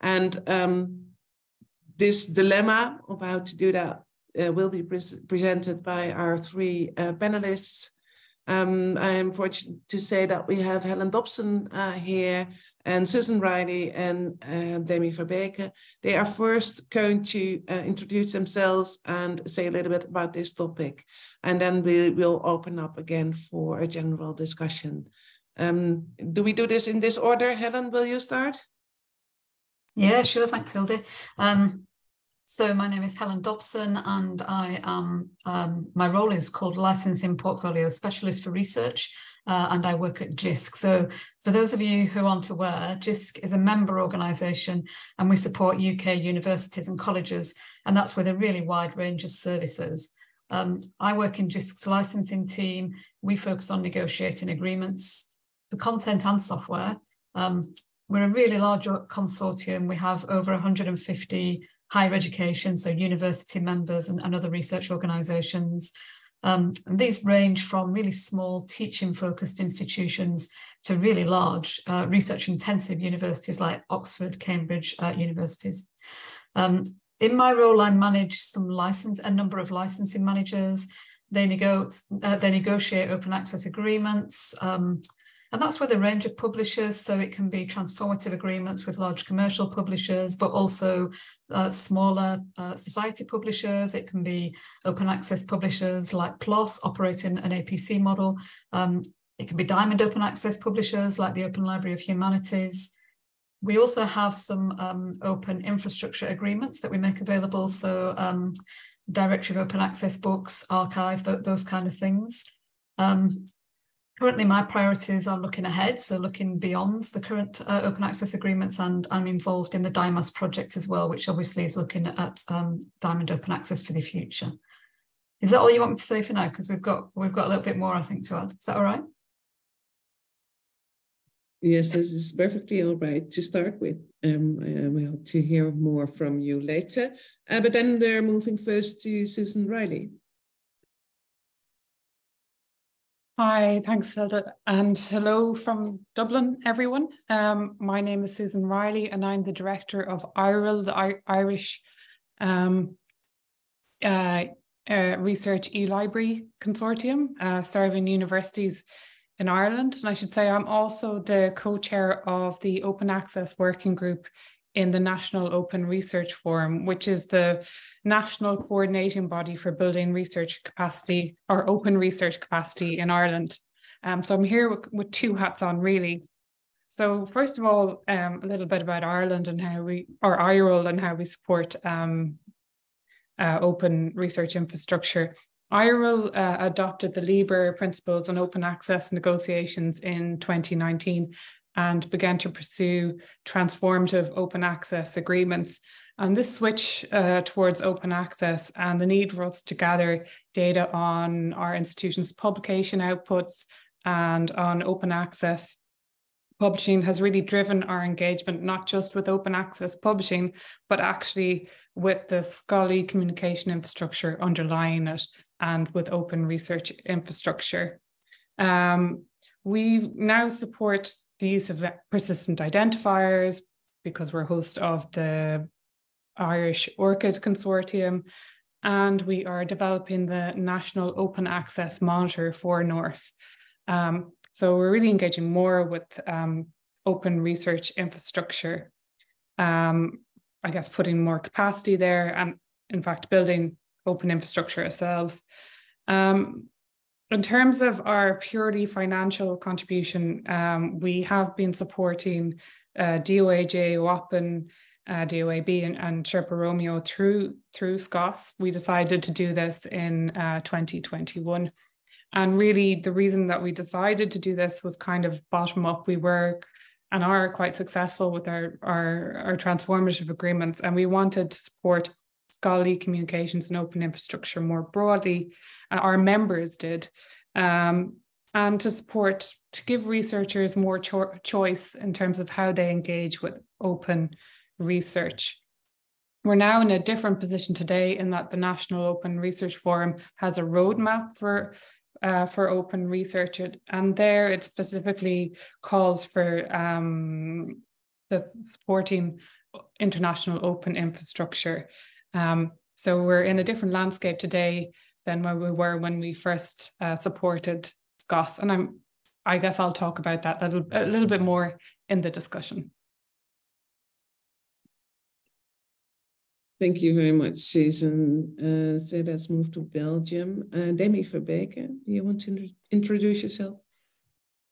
And um, this dilemma of how to do that uh, will be pre presented by our three uh, panelists. Um, I am fortunate to say that we have Helen Dobson uh, here and Susan Reilly and uh, Demmy Verbeke. They are first going to uh, introduce themselves and say a little bit about this topic. And then we will open up again for a general discussion. Um, do we do this in this order? Helen, will you start? Yeah, sure. Thanks, Hilde. Um, so my name is Helen Dobson and I am, um, my role is called Licensing Portfolio Specialist for Research uh, and I work at JISC. So for those of you who aren't aware, JISC is a member organisation and we support UK universities and colleges, and that's with a really wide range of services. Um, I work in JISC's licensing team. We focus on negotiating agreements for content and software. Um, we're a really large consortium. We have over 150 higher education, so university members and, and other research organisations. Um, these range from really small teaching focused institutions to really large uh, research intensive universities like Oxford, Cambridge uh, universities. Um, in my role, I manage some license, a number of licensing managers. They, nego uh, they negotiate open access agreements. Um, and that's with a range of publishers. So it can be transformative agreements with large commercial publishers, but also uh, smaller uh, society publishers. It can be open access publishers like PLOS operating an APC model. Um, it can be diamond open access publishers like the Open Library of Humanities. we also have some um, open infrastructure agreements that we make available. So um, directory of open access books, arXiv, th those kind of things. Um, currently, my priorities are looking ahead, so looking beyond the current uh, open access agreements, and I'm involved in the DIAMAS project as well, which obviously is looking at um, Diamond Open Access for the future. Is that all you want me to say for now? Because we've got we've got a little bit more, I think, to add. Is that all right? Yes, this is perfectly all right to start with. Um, we hope to hear more from you later. Uh, but then we're moving first to Susan Reilly. Hi, thanks, Hilde. And hello from Dublin, everyone. Um, my name is Susan Reilly, and I'm the director of IReL, the I Irish um, uh, uh, Research e-Library Consortium, uh, serving universities in Ireland. And I should say I'm also the co-chair of the Open Access Working Group in the National Open Research Forum, which is the national coordinating body for building research capacity or open research capacity in Ireland. Um, so I'm here with, with, two hats on, really. So first of all, um, a little bit about Ireland and how we, or IReL and how we support um, uh, open research infrastructure. IReL uh, adopted the LIBER principles on open access negotiations in 2019 and began to pursue transformative open access agreements. And this switch uh, towards open access and the need for us to gather data on our institution's publication outputs and on open access publishing has really driven our engagement, not just with open access publishing, but actually with the scholarly communication infrastructure underlying it and with open research infrastructure. Um, we now support the use of persistent identifiers because we're host of the Irish ORCID Consortium, and we are developing the National Open Access Monitor for North. Um, so we're really engaging more with um, open research infrastructure. Um, I guess putting more capacity there and in fact building open infrastructure ourselves. Um, in terms of our purely financial contribution, um, we have been supporting uh, DOAJ, OAPEN, uh, DOAB, and, and Sherpa Romeo through through SCOSS. We decided to do this in uh, 2021. And really, the reason that we decided to do this was kind of bottom up. We were and are quite successful with our, our, our transformative agreements, and we wanted to support scholarly communications and open infrastructure more broadly. Uh, our members did. Um, and to support, to give researchers more cho choice in terms of how they engage with open research. We're now in a different position today in that the National Open Research Forum has a roadmap for uh, for open research, and there it specifically calls for um, the supporting international open infrastructure um, so we're in a different landscape today than where we were when we first uh, supported SCOSS. And I'm, I guess I'll talk about that a little, a little bit more in the discussion. Thank you very much, Susan. Uh, so let's move to Belgium. Uh, Demmy Verbeke, do you want to introduce yourself?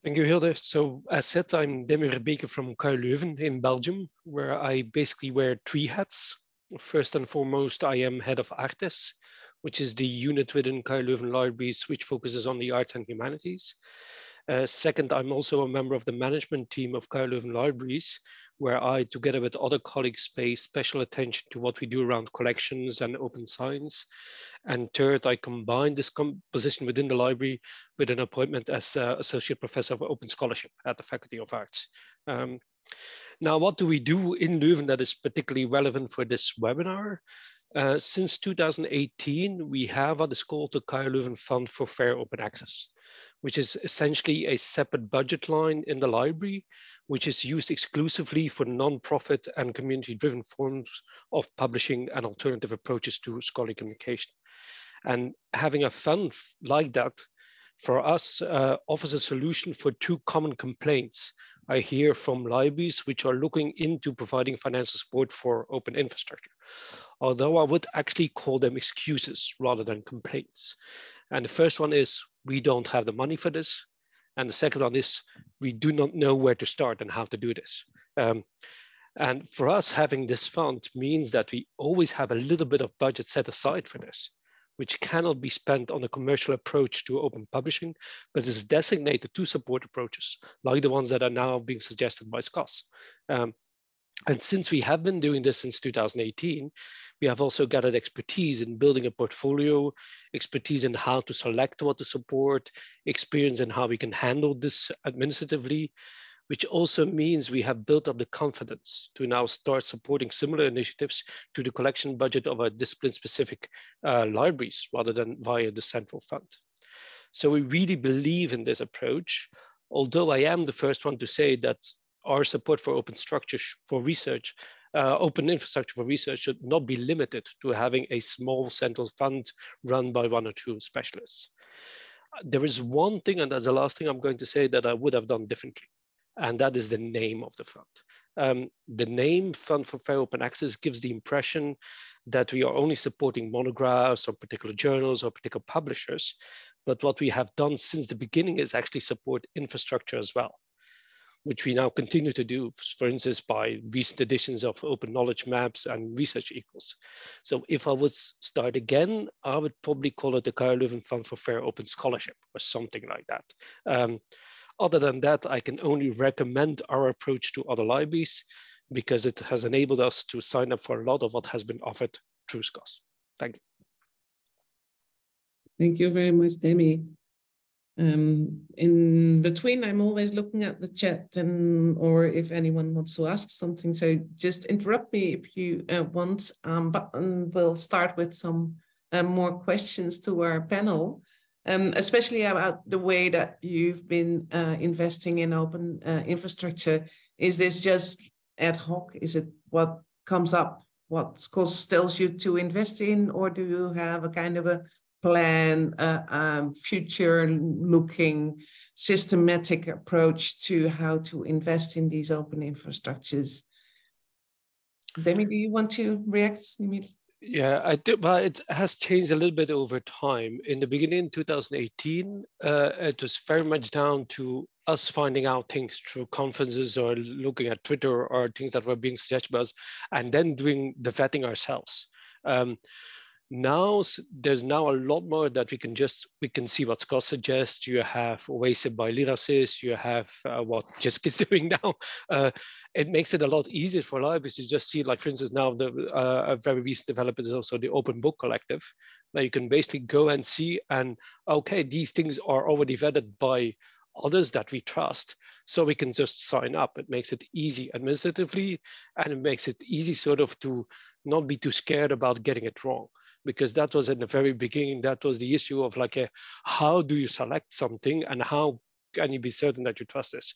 Thank you, Hilde. So as said, I'm Demmy Verbeke from KU Leuven in Belgium, where I basically wear three hats. First and foremost, I am head of Artes, which is the unit within KU Leuven Libraries, which focuses on the arts and humanities. Uh, second, I'm also a member of the management team of KU Leuven Libraries, where I, together with other colleagues, pay special attention to what we do around collections and open science. And third, I combine this position within the library with an appointment as uh, Associate Professor of Open Scholarship at the Faculty of Arts. Um, now, what do we do in Leuven that is particularly relevant for this webinar? Uh, since 2018, we have what is called the KU Leuven Fund for Fair Open Access, which is essentially a separate budget line in the library, which is used exclusively for non-profit and community-driven forms of publishing and alternative approaches to scholarly communication. And having a fund like that for us uh, offers a solution for two common complaints I hear from libraries which are looking into providing financial support for open infrastructure, although I would actually call them excuses rather than complaints. And the first one is we don't have the money for this. And the second one is we do not know where to start and how to do this. Um, and for us, having this fund means that we always have a little bit of budget set aside for this, which cannot be spent on a commercial approach to open publishing, but is designated to support approaches, like the ones that are now being suggested by SCOSS. Um, and since we have been doing this since 2018, we have also gathered expertise in building a portfolio, expertise in how to select what to support, experience in how we can handle this administratively, which also means we have built up the confidence to now start supporting similar initiatives to the collection budget of our discipline-specific uh, libraries rather than via the central fund. So we really believe in this approach, although I am the first one to say that our support for open structures for research, uh, open infrastructure for research should not be limited to having a small central fund run by one or two specialists. There is one thing, and that's the last thing I'm going to say that I would have done differently, and that is the name of the fund. Um, the name Fund for Fair Open Access gives the impression that we are only supporting monographs or particular journals or particular publishers. But what we have done since the beginning is actually support infrastructure as well which we now continue to do, for instance, by recent editions of Open Knowledge Maps and Research Equals. So if I would start again, I would probably call it the KU Leuven Fund for Fair Open Scholarship or something like that. Um, other than that, I can only recommend our approach to other libraries because it has enabled us to sign up for a lot of what has been offered through SCOSS. Thank you. Thank you very much, Demmy. Um, in between, I'm always looking at the chat and or if anyone wants to ask something. So just interrupt me if you uh, want. Um, but um, we'll start with some uh, more questions to our panel, um, especially about the way that you've been uh, investing in open uh, infrastructure. Is this just ad hoc? Is it what comes up? What SCOSS tells you to invest in, or do you have a kind of a plan a um, future looking systematic approach to how to invest in these open infrastructures. Demmy, do you want to react immediately? Yeah, I do. Well, it has changed a little bit over time. In the beginning, 2018, uh, it was very much down to us finding out things through conferences or looking at Twitter or things that were being suggested by us, and then doing the vetting ourselves. Um, now there's now a lot more that we can just we can see what SCOSS suggests. You have Oasis by Lyrasis you have uh, what is doing now. Uh, it makes it a lot easier for libraries to just see like for instance now the uh, a very recent development is also the open book collective where you can basically go and see and okay these things are already vetted by others that we trust. So we can just sign up. It makes it easy administratively and it makes it easy sort of to not be too scared about getting it wrong because that was in the very beginning, that was the issue of like, a, how do you select something and how can you be certain that you trust this?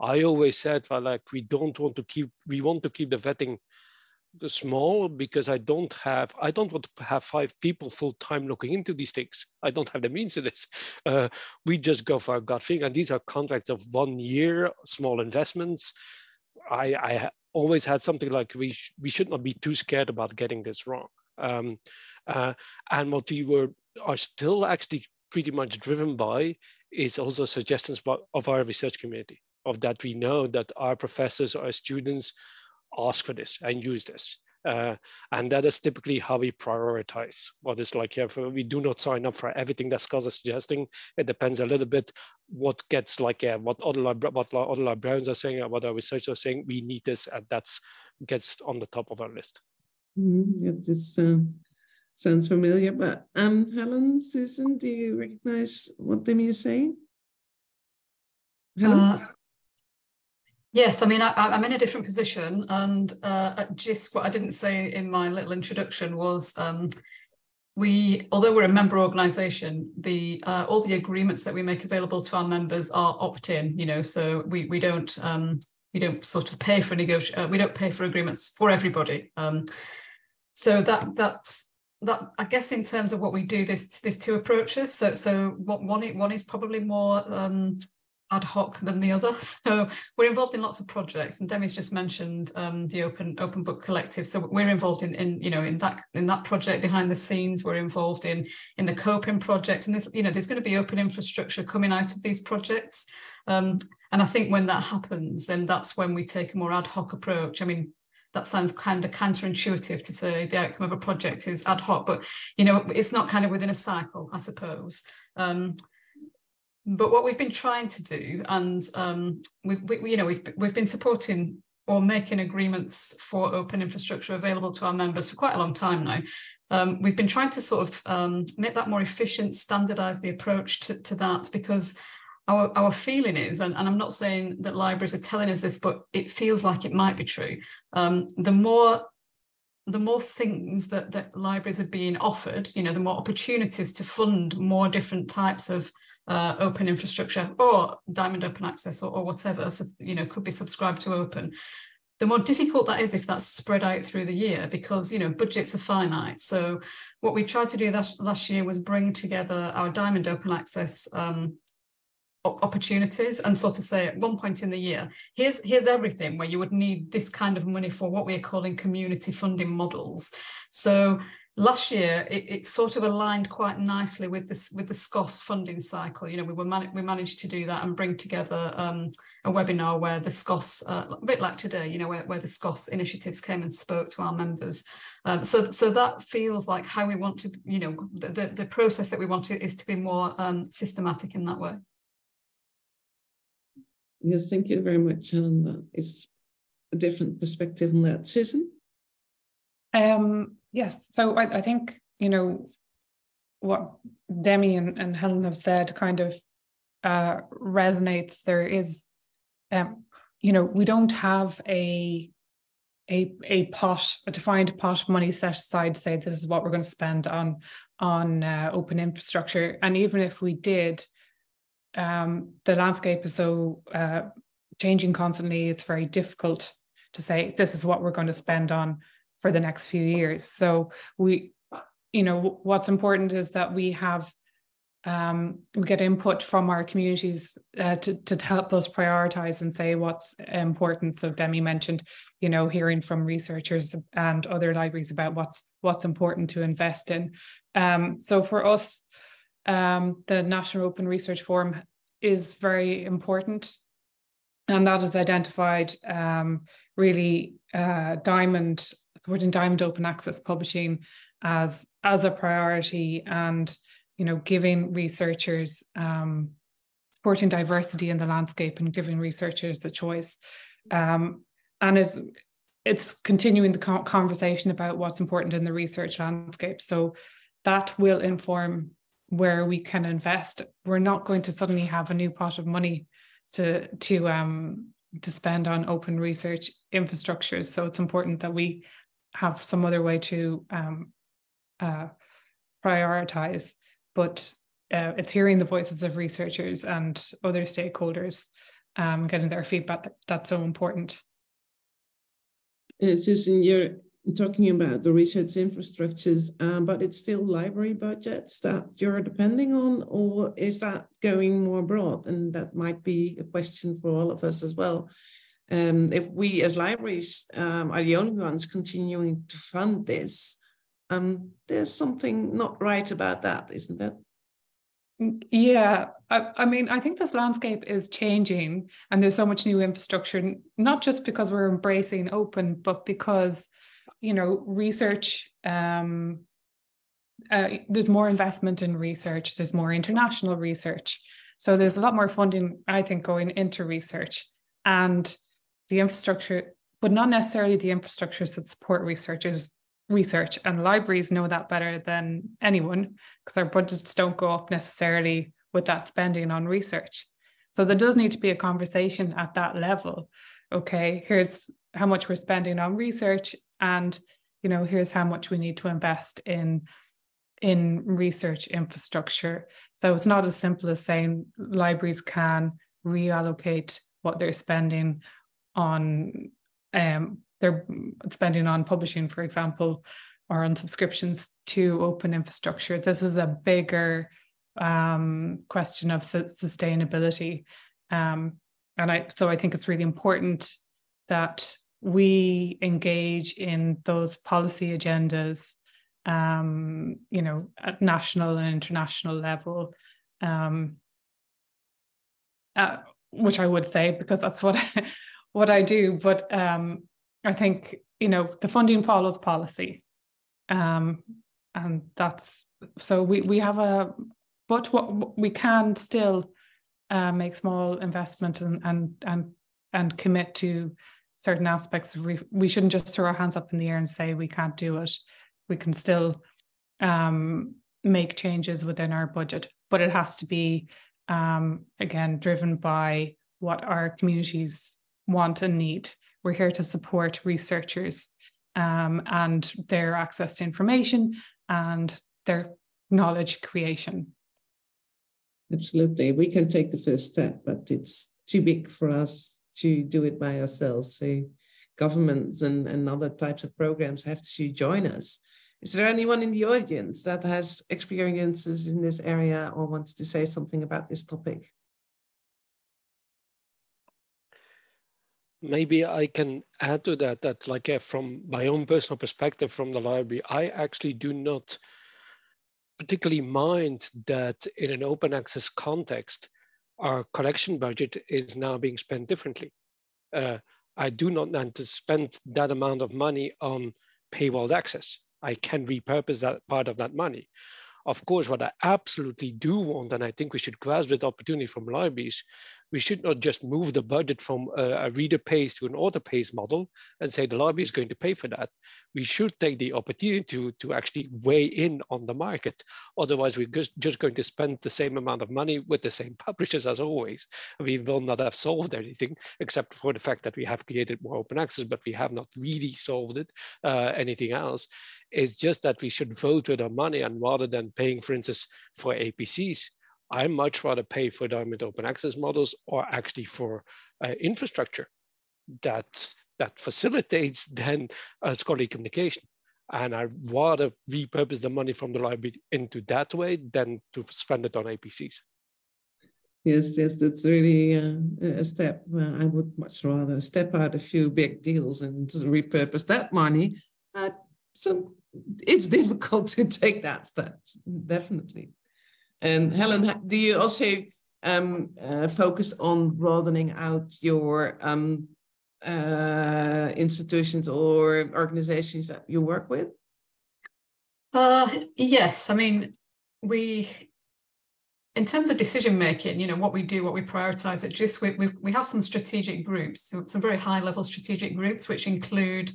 I always said, well, like, we don't want to keep, we want to keep the vetting small because I don't have, I don't want to have five people full time looking into these things. I don't have the means to this. Uh, we just go for a gut feeling. And these are contracts of one year, small investments. I, I always had something like we, sh we should not be too scared about getting this wrong. Um, uh, and what we were are still actually pretty much driven by is also suggestions of our research community, of that we know that our professors, our students ask for this and use this. Uh, and that is typically how we prioritize what is like here. We do not sign up for everything that SCOSS is suggesting. It depends a little bit what gets like uh, what other what other librarians are saying, what our researchers are saying. We need this, and that's gets on the top of our list. Mm, yeah, this uh, sounds familiar. But um, Helen, Susan, do you recognize what Demmy is saying? Helen? Uh, yes, I mean, I, am in a different position. And uh, just what I didn't say in my little introduction was um, we, although we're a member organisation, the uh, all the agreements that we make available to our members are opt-in. You know, so we we don't um, we don't sort of pay for negotiate. Uh, we don't pay for agreements for everybody. Um, so that that's that I guess in terms of what we do, there's there's two approaches. So so what one one is probably more um, ad hoc than the other. So we're involved in lots of projects, and Demmy's just mentioned um, the Open Open Book Collective. So we're involved in, in you know in that in that project behind the scenes. We're involved in in the COPIM project, and there's you know there's going to be open infrastructure coming out of these projects. Um, And I think when that happens, then that's when we take a more ad hoc approach. I mean, that sounds kind of counterintuitive to say the outcome of a project is ad hoc, but you know, it's not kind of within a cycle, I suppose. Um, but what we've been trying to do, and um, we've, we, you know, we've we've been supporting or making agreements for open infrastructure available to our members for quite a long time now. Um, we've been trying to sort of um, make that more efficient, standardize the approach to, to that because our, our feeling is, and, and, I'm not saying that libraries are telling us this, but it feels like it might be true. Um, the more the more things that, that libraries are being offered, you know, the more opportunities to fund more different types of uh, open infrastructure or diamond open access or, or whatever, so, you know, could be subscribed to open. The more difficult that is if that's spread out through the year because, you know, budgets are finite. So what we tried to do that last year was bring together our diamond open access um, opportunities and sort of say at one point in the year here's here's everything where you would need this kind of money for what we're calling community funding models. So last year it, it sort of aligned quite nicely with this with the SCOSS funding cycle. You know we were man- we managed to do that and bring together um, a webinar where the SCOSS uh, a bit like today you know where, where the SCOSS initiatives came and spoke to our members. Um, so so that feels like how we want to you know the, the, the process that we want to is to be more um, systematic in that way Yes, thank you very much, Helen. It's a different perspective on that. Susan? Um, yes, so I, I think, you know, what Demmy and, and Helen have said kind of uh, resonates. There is, um, you know, we don't have a a a pot, a defined pot of money set aside to say this is what we're going to spend on on uh, open infrastructure. And even if we did, um, the landscape is so uh, changing constantly. It's very difficult to say this is what we're going to spend on for the next few years. So we, you know, what's important is that we have um, we get input from our communities uh, to to help us prioritize and say what's important. So Demmy mentioned, you know, hearing from researchers and other libraries about what's what's important to invest in. Um, so for us, um, the National Open Research Forum is very important. And that is identified um, really uh, diamond, supporting diamond open access publishing as, as a priority and, you know, giving researchers, um, supporting diversity in the landscape and giving researchers the choice. Um, and is it's continuing the conversation about what's important in the research landscape. So that will inform where we can invest. We're not going to suddenly have a new pot of money to to um to spend on open research infrastructures. So it's important that we have some other way to um, uh, prioritize. But uh, it's hearing the voices of researchers and other stakeholders, um, getting their feedback. That, that's so important. Uh, Susan, you're talking about the research infrastructures, um, but it's still library budgets that you're depending on, or is that going more broad? And that might be a question for all of us as well. Um, if we as libraries um, are the only ones continuing to fund this, um, there's something not right about that, isn't there? Yeah, I, I, mean, I think this landscape is changing and there's so much new infrastructure, not just because we're embracing open, but because you know, research, um, uh, there's more investment in research, there's more international research. So there's a lot more funding, I think, going into research. And the infrastructure, but not necessarily the infrastructures that support researchers research. And libraries know that better than anyone because our budgets don't go up necessarily with that spending on research. So there does need to be a conversation at that level. Okay here's how much we're spending on research and you know here's how much we need to invest in in research infrastructure. So it's not as simple as saying libraries can reallocate what they're spending on um they're spending on publishing for example or on subscriptions to open infrastructure. This is a bigger um, question of su- sustainability. Um, and I so I think it's really important that we engage in those policy agendas, um, you know, at national and international level. Um, uh, which I would say because that's what I, what I do. But um, I think you know the funding follows policy, um, and that's so we we have a but what we can still uh, make small investment and and and and commit to certain aspects. We we shouldn't just throw our hands up in the air and say we can't do it. We can still um, make changes within our budget, but it has to be um, again driven by what our communities want and need. We're here to support researchers um, and their access to information and their knowledge creation. Absolutely. We can take the first step, but it's too big for us to do it by ourselves. So governments and, and other types of programs have to join us. Is there anyone in the audience that has experiences in this area or wants to say something about this topic? Maybe I can add to that, that like uh, from my own personal perspective from the library, I actually do not particularly mind that in an open access context, our collection budget is now being spent differently. Uh, I do not want to spend that amount of money on paywalled access. I can repurpose that part of that money. Of course, what I absolutely do want, and I think we should grasp that opportunity from libraries, we should not just move the budget from a, reader pays to an author pays model and say the library is going to pay for that. We should take the opportunity to, to actually weigh in on the market. Otherwise, we're just, just going to spend the same amount of money with the same publishers as always. We will not have solved anything except for the fact that we have created more open access, but we have not really solved it, uh, anything else. It's just that we should vote with our money and rather than paying, for instance, for APCs, I much rather pay for diamond open access models or actually for uh, infrastructure that that facilitates then uh, scholarly communication. And I'd rather repurpose the money from the library into that way than to spend it on APCs. Yes, yes, that's really uh, a step. Uh, I would much rather step out a few big deals and repurpose that money. Uh, so it's difficult to take that step, definitely. And Helen, do you also um, uh, focus on broadening out your um, uh, institutions or organizations that you work with? Uh, yes, I mean, we, in terms of decision making, you know, what we do, what we prioritize at Jisc, we, we, we have some strategic groups, some very high level strategic groups, which include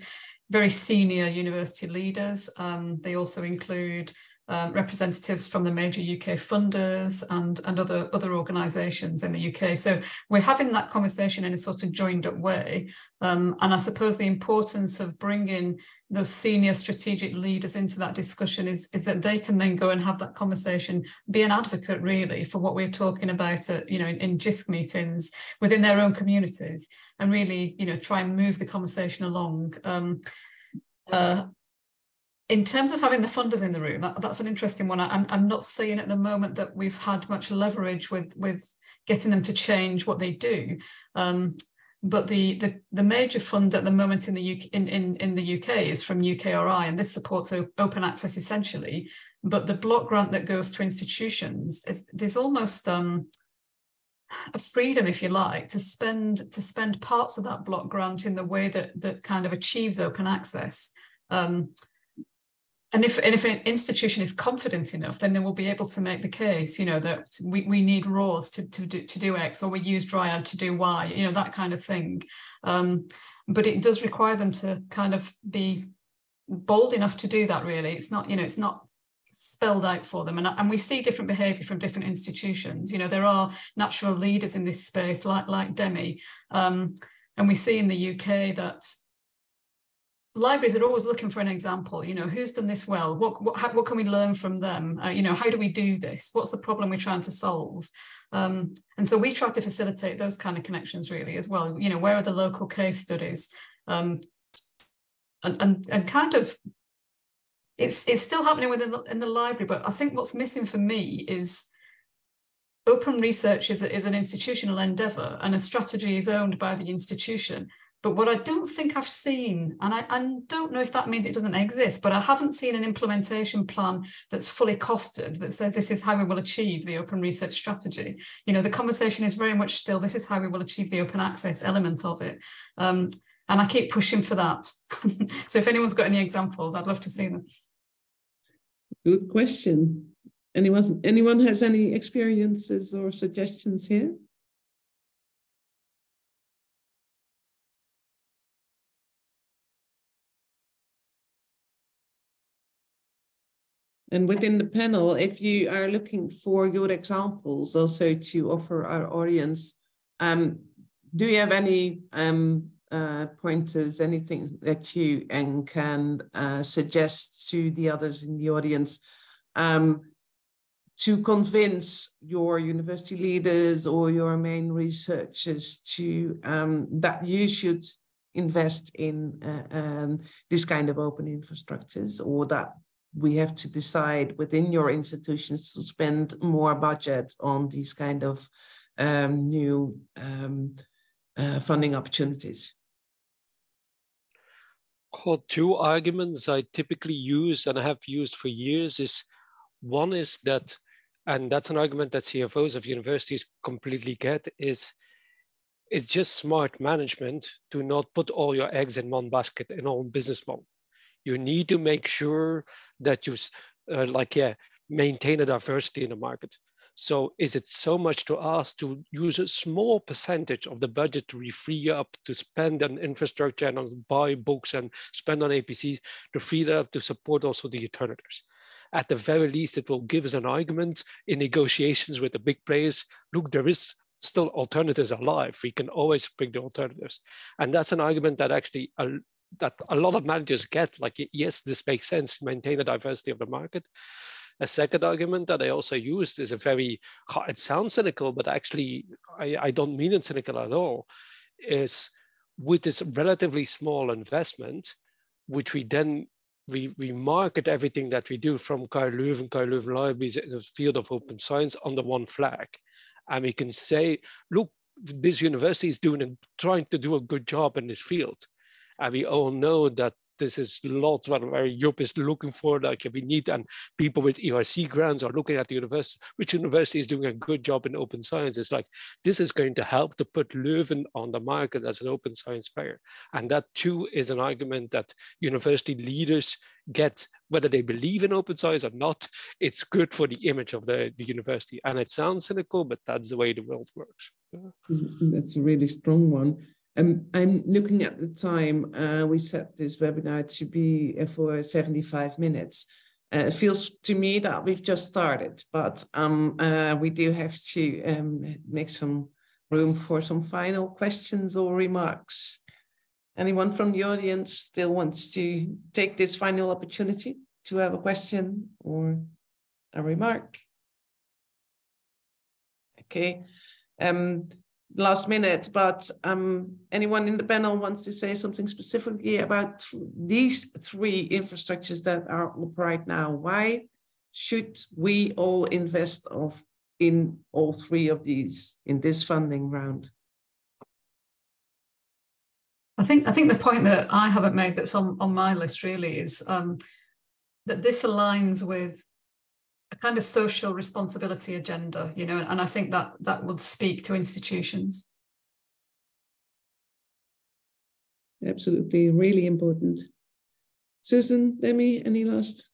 very senior university leaders. Um, they also include uh, representatives from the major UK funders and, and other, other organisations in the UK. So we're having that conversation in a sort of joined up way. Um, and I suppose the importance of bringing those senior strategic leaders into that discussion is, is that they can then go and have that conversation, be an advocate really for what we're talking about at, you know, in, in Jisc meetings within their own communities and really, you know, try and move the conversation along. Um, uh, in terms of having the funders in the room, that, that's an interesting one. I, am I'm not seeing at the moment that we've had much leverage with with getting them to change what they do. Um, but the, the the major fund at the moment in the UK in, in, in the UK is from UKRI, and this supports open access essentially. But the block grant that goes to institutions is there's almost um, a freedom, if you like, to spend to spend parts of that block grant in the way that that kind of achieves open access. Um, and if and if an institution is confident enough, then they will be able to make the case, you know, that we, we need RORs to, to do to do X or we use Dryad to do Y, you know, that kind of thing. Um, but it does require them to kind of be bold enough to do that really. It's not, you know, it's not spelled out for them. And, and we see different behavior from different institutions. You know, there are natural leaders in this space like like Demmy. Um, and we see in the UK that libraries are always looking for an example you know who's done this well? What what, how, what can we learn from them? Uh, you know how do we do this? What's the problem we're trying to solve? Um, and so we try to facilitate those kind of connections really as well. You know where are the local case studies? Um, and, and and kind of it's it's still happening within the, in the library but i think what's missing for me is open research is, is an institutional endeavor and a strategy is owned by the institution But what I don't think I've seen, and I, I, don't know if that means it doesn't exist, but I haven't seen an implementation plan that's fully costed that says this is how we will achieve the open research strategy. You know, the conversation is very much still this is how we will achieve the open access element of it. Um, and I keep pushing for that. so if anyone's got any examples, I'd love to see them. Good question. Anyone, anyone has any experiences or suggestions here? And within the panel, if you are looking for good examples also to offer our audience, um, do you have any um, uh, pointers, anything that you and can uh, suggest to the others in the audience um, to convince your university leaders or your main researchers to um, that you should invest in uh, um, this kind of open infrastructures or that we have to decide within your institutions to spend more budget on these kind of um, new um, uh, funding opportunities? Well, two arguments I typically use and I have used for years is one is that, and that's an argument that CFOs of universities completely get, is it's just smart management to not put all your eggs in one basket in one business model you need to make sure that you uh, like yeah maintain a diversity in the market so is it so much to ask to use a small percentage of the budget to free up to spend on infrastructure and on buy books and spend on APCs to free that up to support also the alternatives? At the very least, it will give us an argument in negotiations with the big players. Look, there is still alternatives alive. We can always pick the alternatives. And that's an argument that actually that a lot of managers get like, yes, this makes sense, maintain the diversity of the market. A second argument that I also used is a very, it sounds cynical, but actually I, I don't mean it cynical at all, is with this relatively small investment, which we then we, we market everything that we do from KU Leuven, KU Leuven Libraries in the field of open science under one flag. And we can say, look, this university is doing and trying to do a good job in this field. And we all know that this is lots what Europe is looking for, like we need, and people with ERC grants are looking at the university, which university is doing a good job in open science. It's like, this is going to help to put Leuven on the market as an open science player. And that too is an argument that university leaders get, whether they believe in open science or not, it's good for the image of the, the university. And it sounds cynical, but that's the way the world works. That's a really strong one. Um, I'm looking at the time. Uh, we set this webinar to be uh, for 75 minutes. Uh, it feels to me that we've just started, but um, uh, we do have to um, make some room for some final questions or remarks. Anyone from the audience still wants to take this final opportunity to have a question or a remark? Okay. Um, last minute, but um, anyone in the panel wants to say something specifically about these three infrastructures that are up right now? Why should we all invest of in all three of these in this funding round? I think I think the point that I haven't made that's on, on my list really is um, that this aligns with a kind of social responsibility agenda, you know, and I think that that would speak to institutions. Absolutely, really important. Susan, Demmy, any last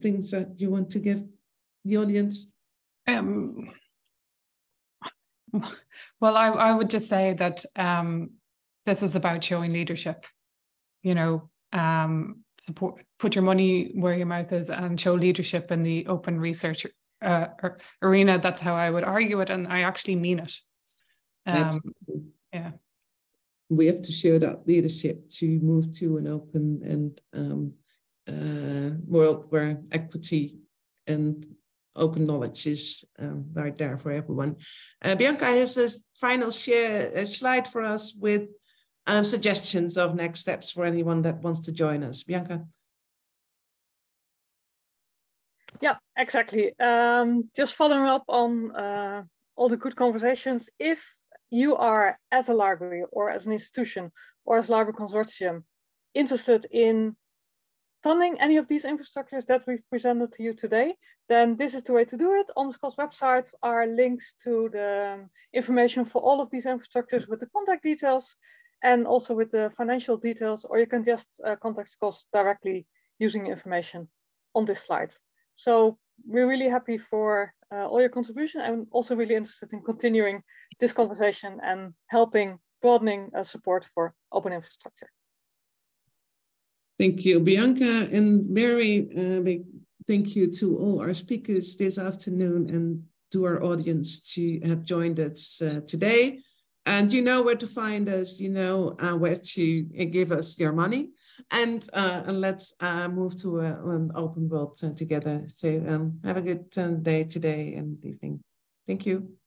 things that you want to give the audience? Um, well, I, I would just say that um, this is about showing leadership. You know, um, support put your money where your mouth is and show leadership in the open research uh, arena. That's how i would argue it and i actually mean it. Um, yeah. We have to show that leadership to move to an open and um, uh, world where equity and open knowledge is um, right there for everyone. Uh, Bianca has a final share a slide for us with um, suggestions of next steps for anyone that wants to join us. Bianca. Yeah, exactly. Um, just following up on uh, all the good conversations. If you are, as a library or as an institution or as library consortium, interested in funding any of these infrastructures that we've presented to you today, then this is the way to do it. On the SCOSS websites are links to the information for all of these infrastructures with the contact details and also with the financial details, or you can just uh, contact SCOSS directly using the information on this slide. So we're really happy for uh, all your contribution and also really interested in continuing this conversation and helping broadening uh, support for open infrastructure. Thank you, Bianca, and very uh, big thank you to all our speakers this afternoon and to our audience to have joined us uh, today. And you know where to find us, you know uh, where to give us your money. And, uh, and let's uh, move to a, an open world uh, together. So um, have a good day today and evening. Thank you.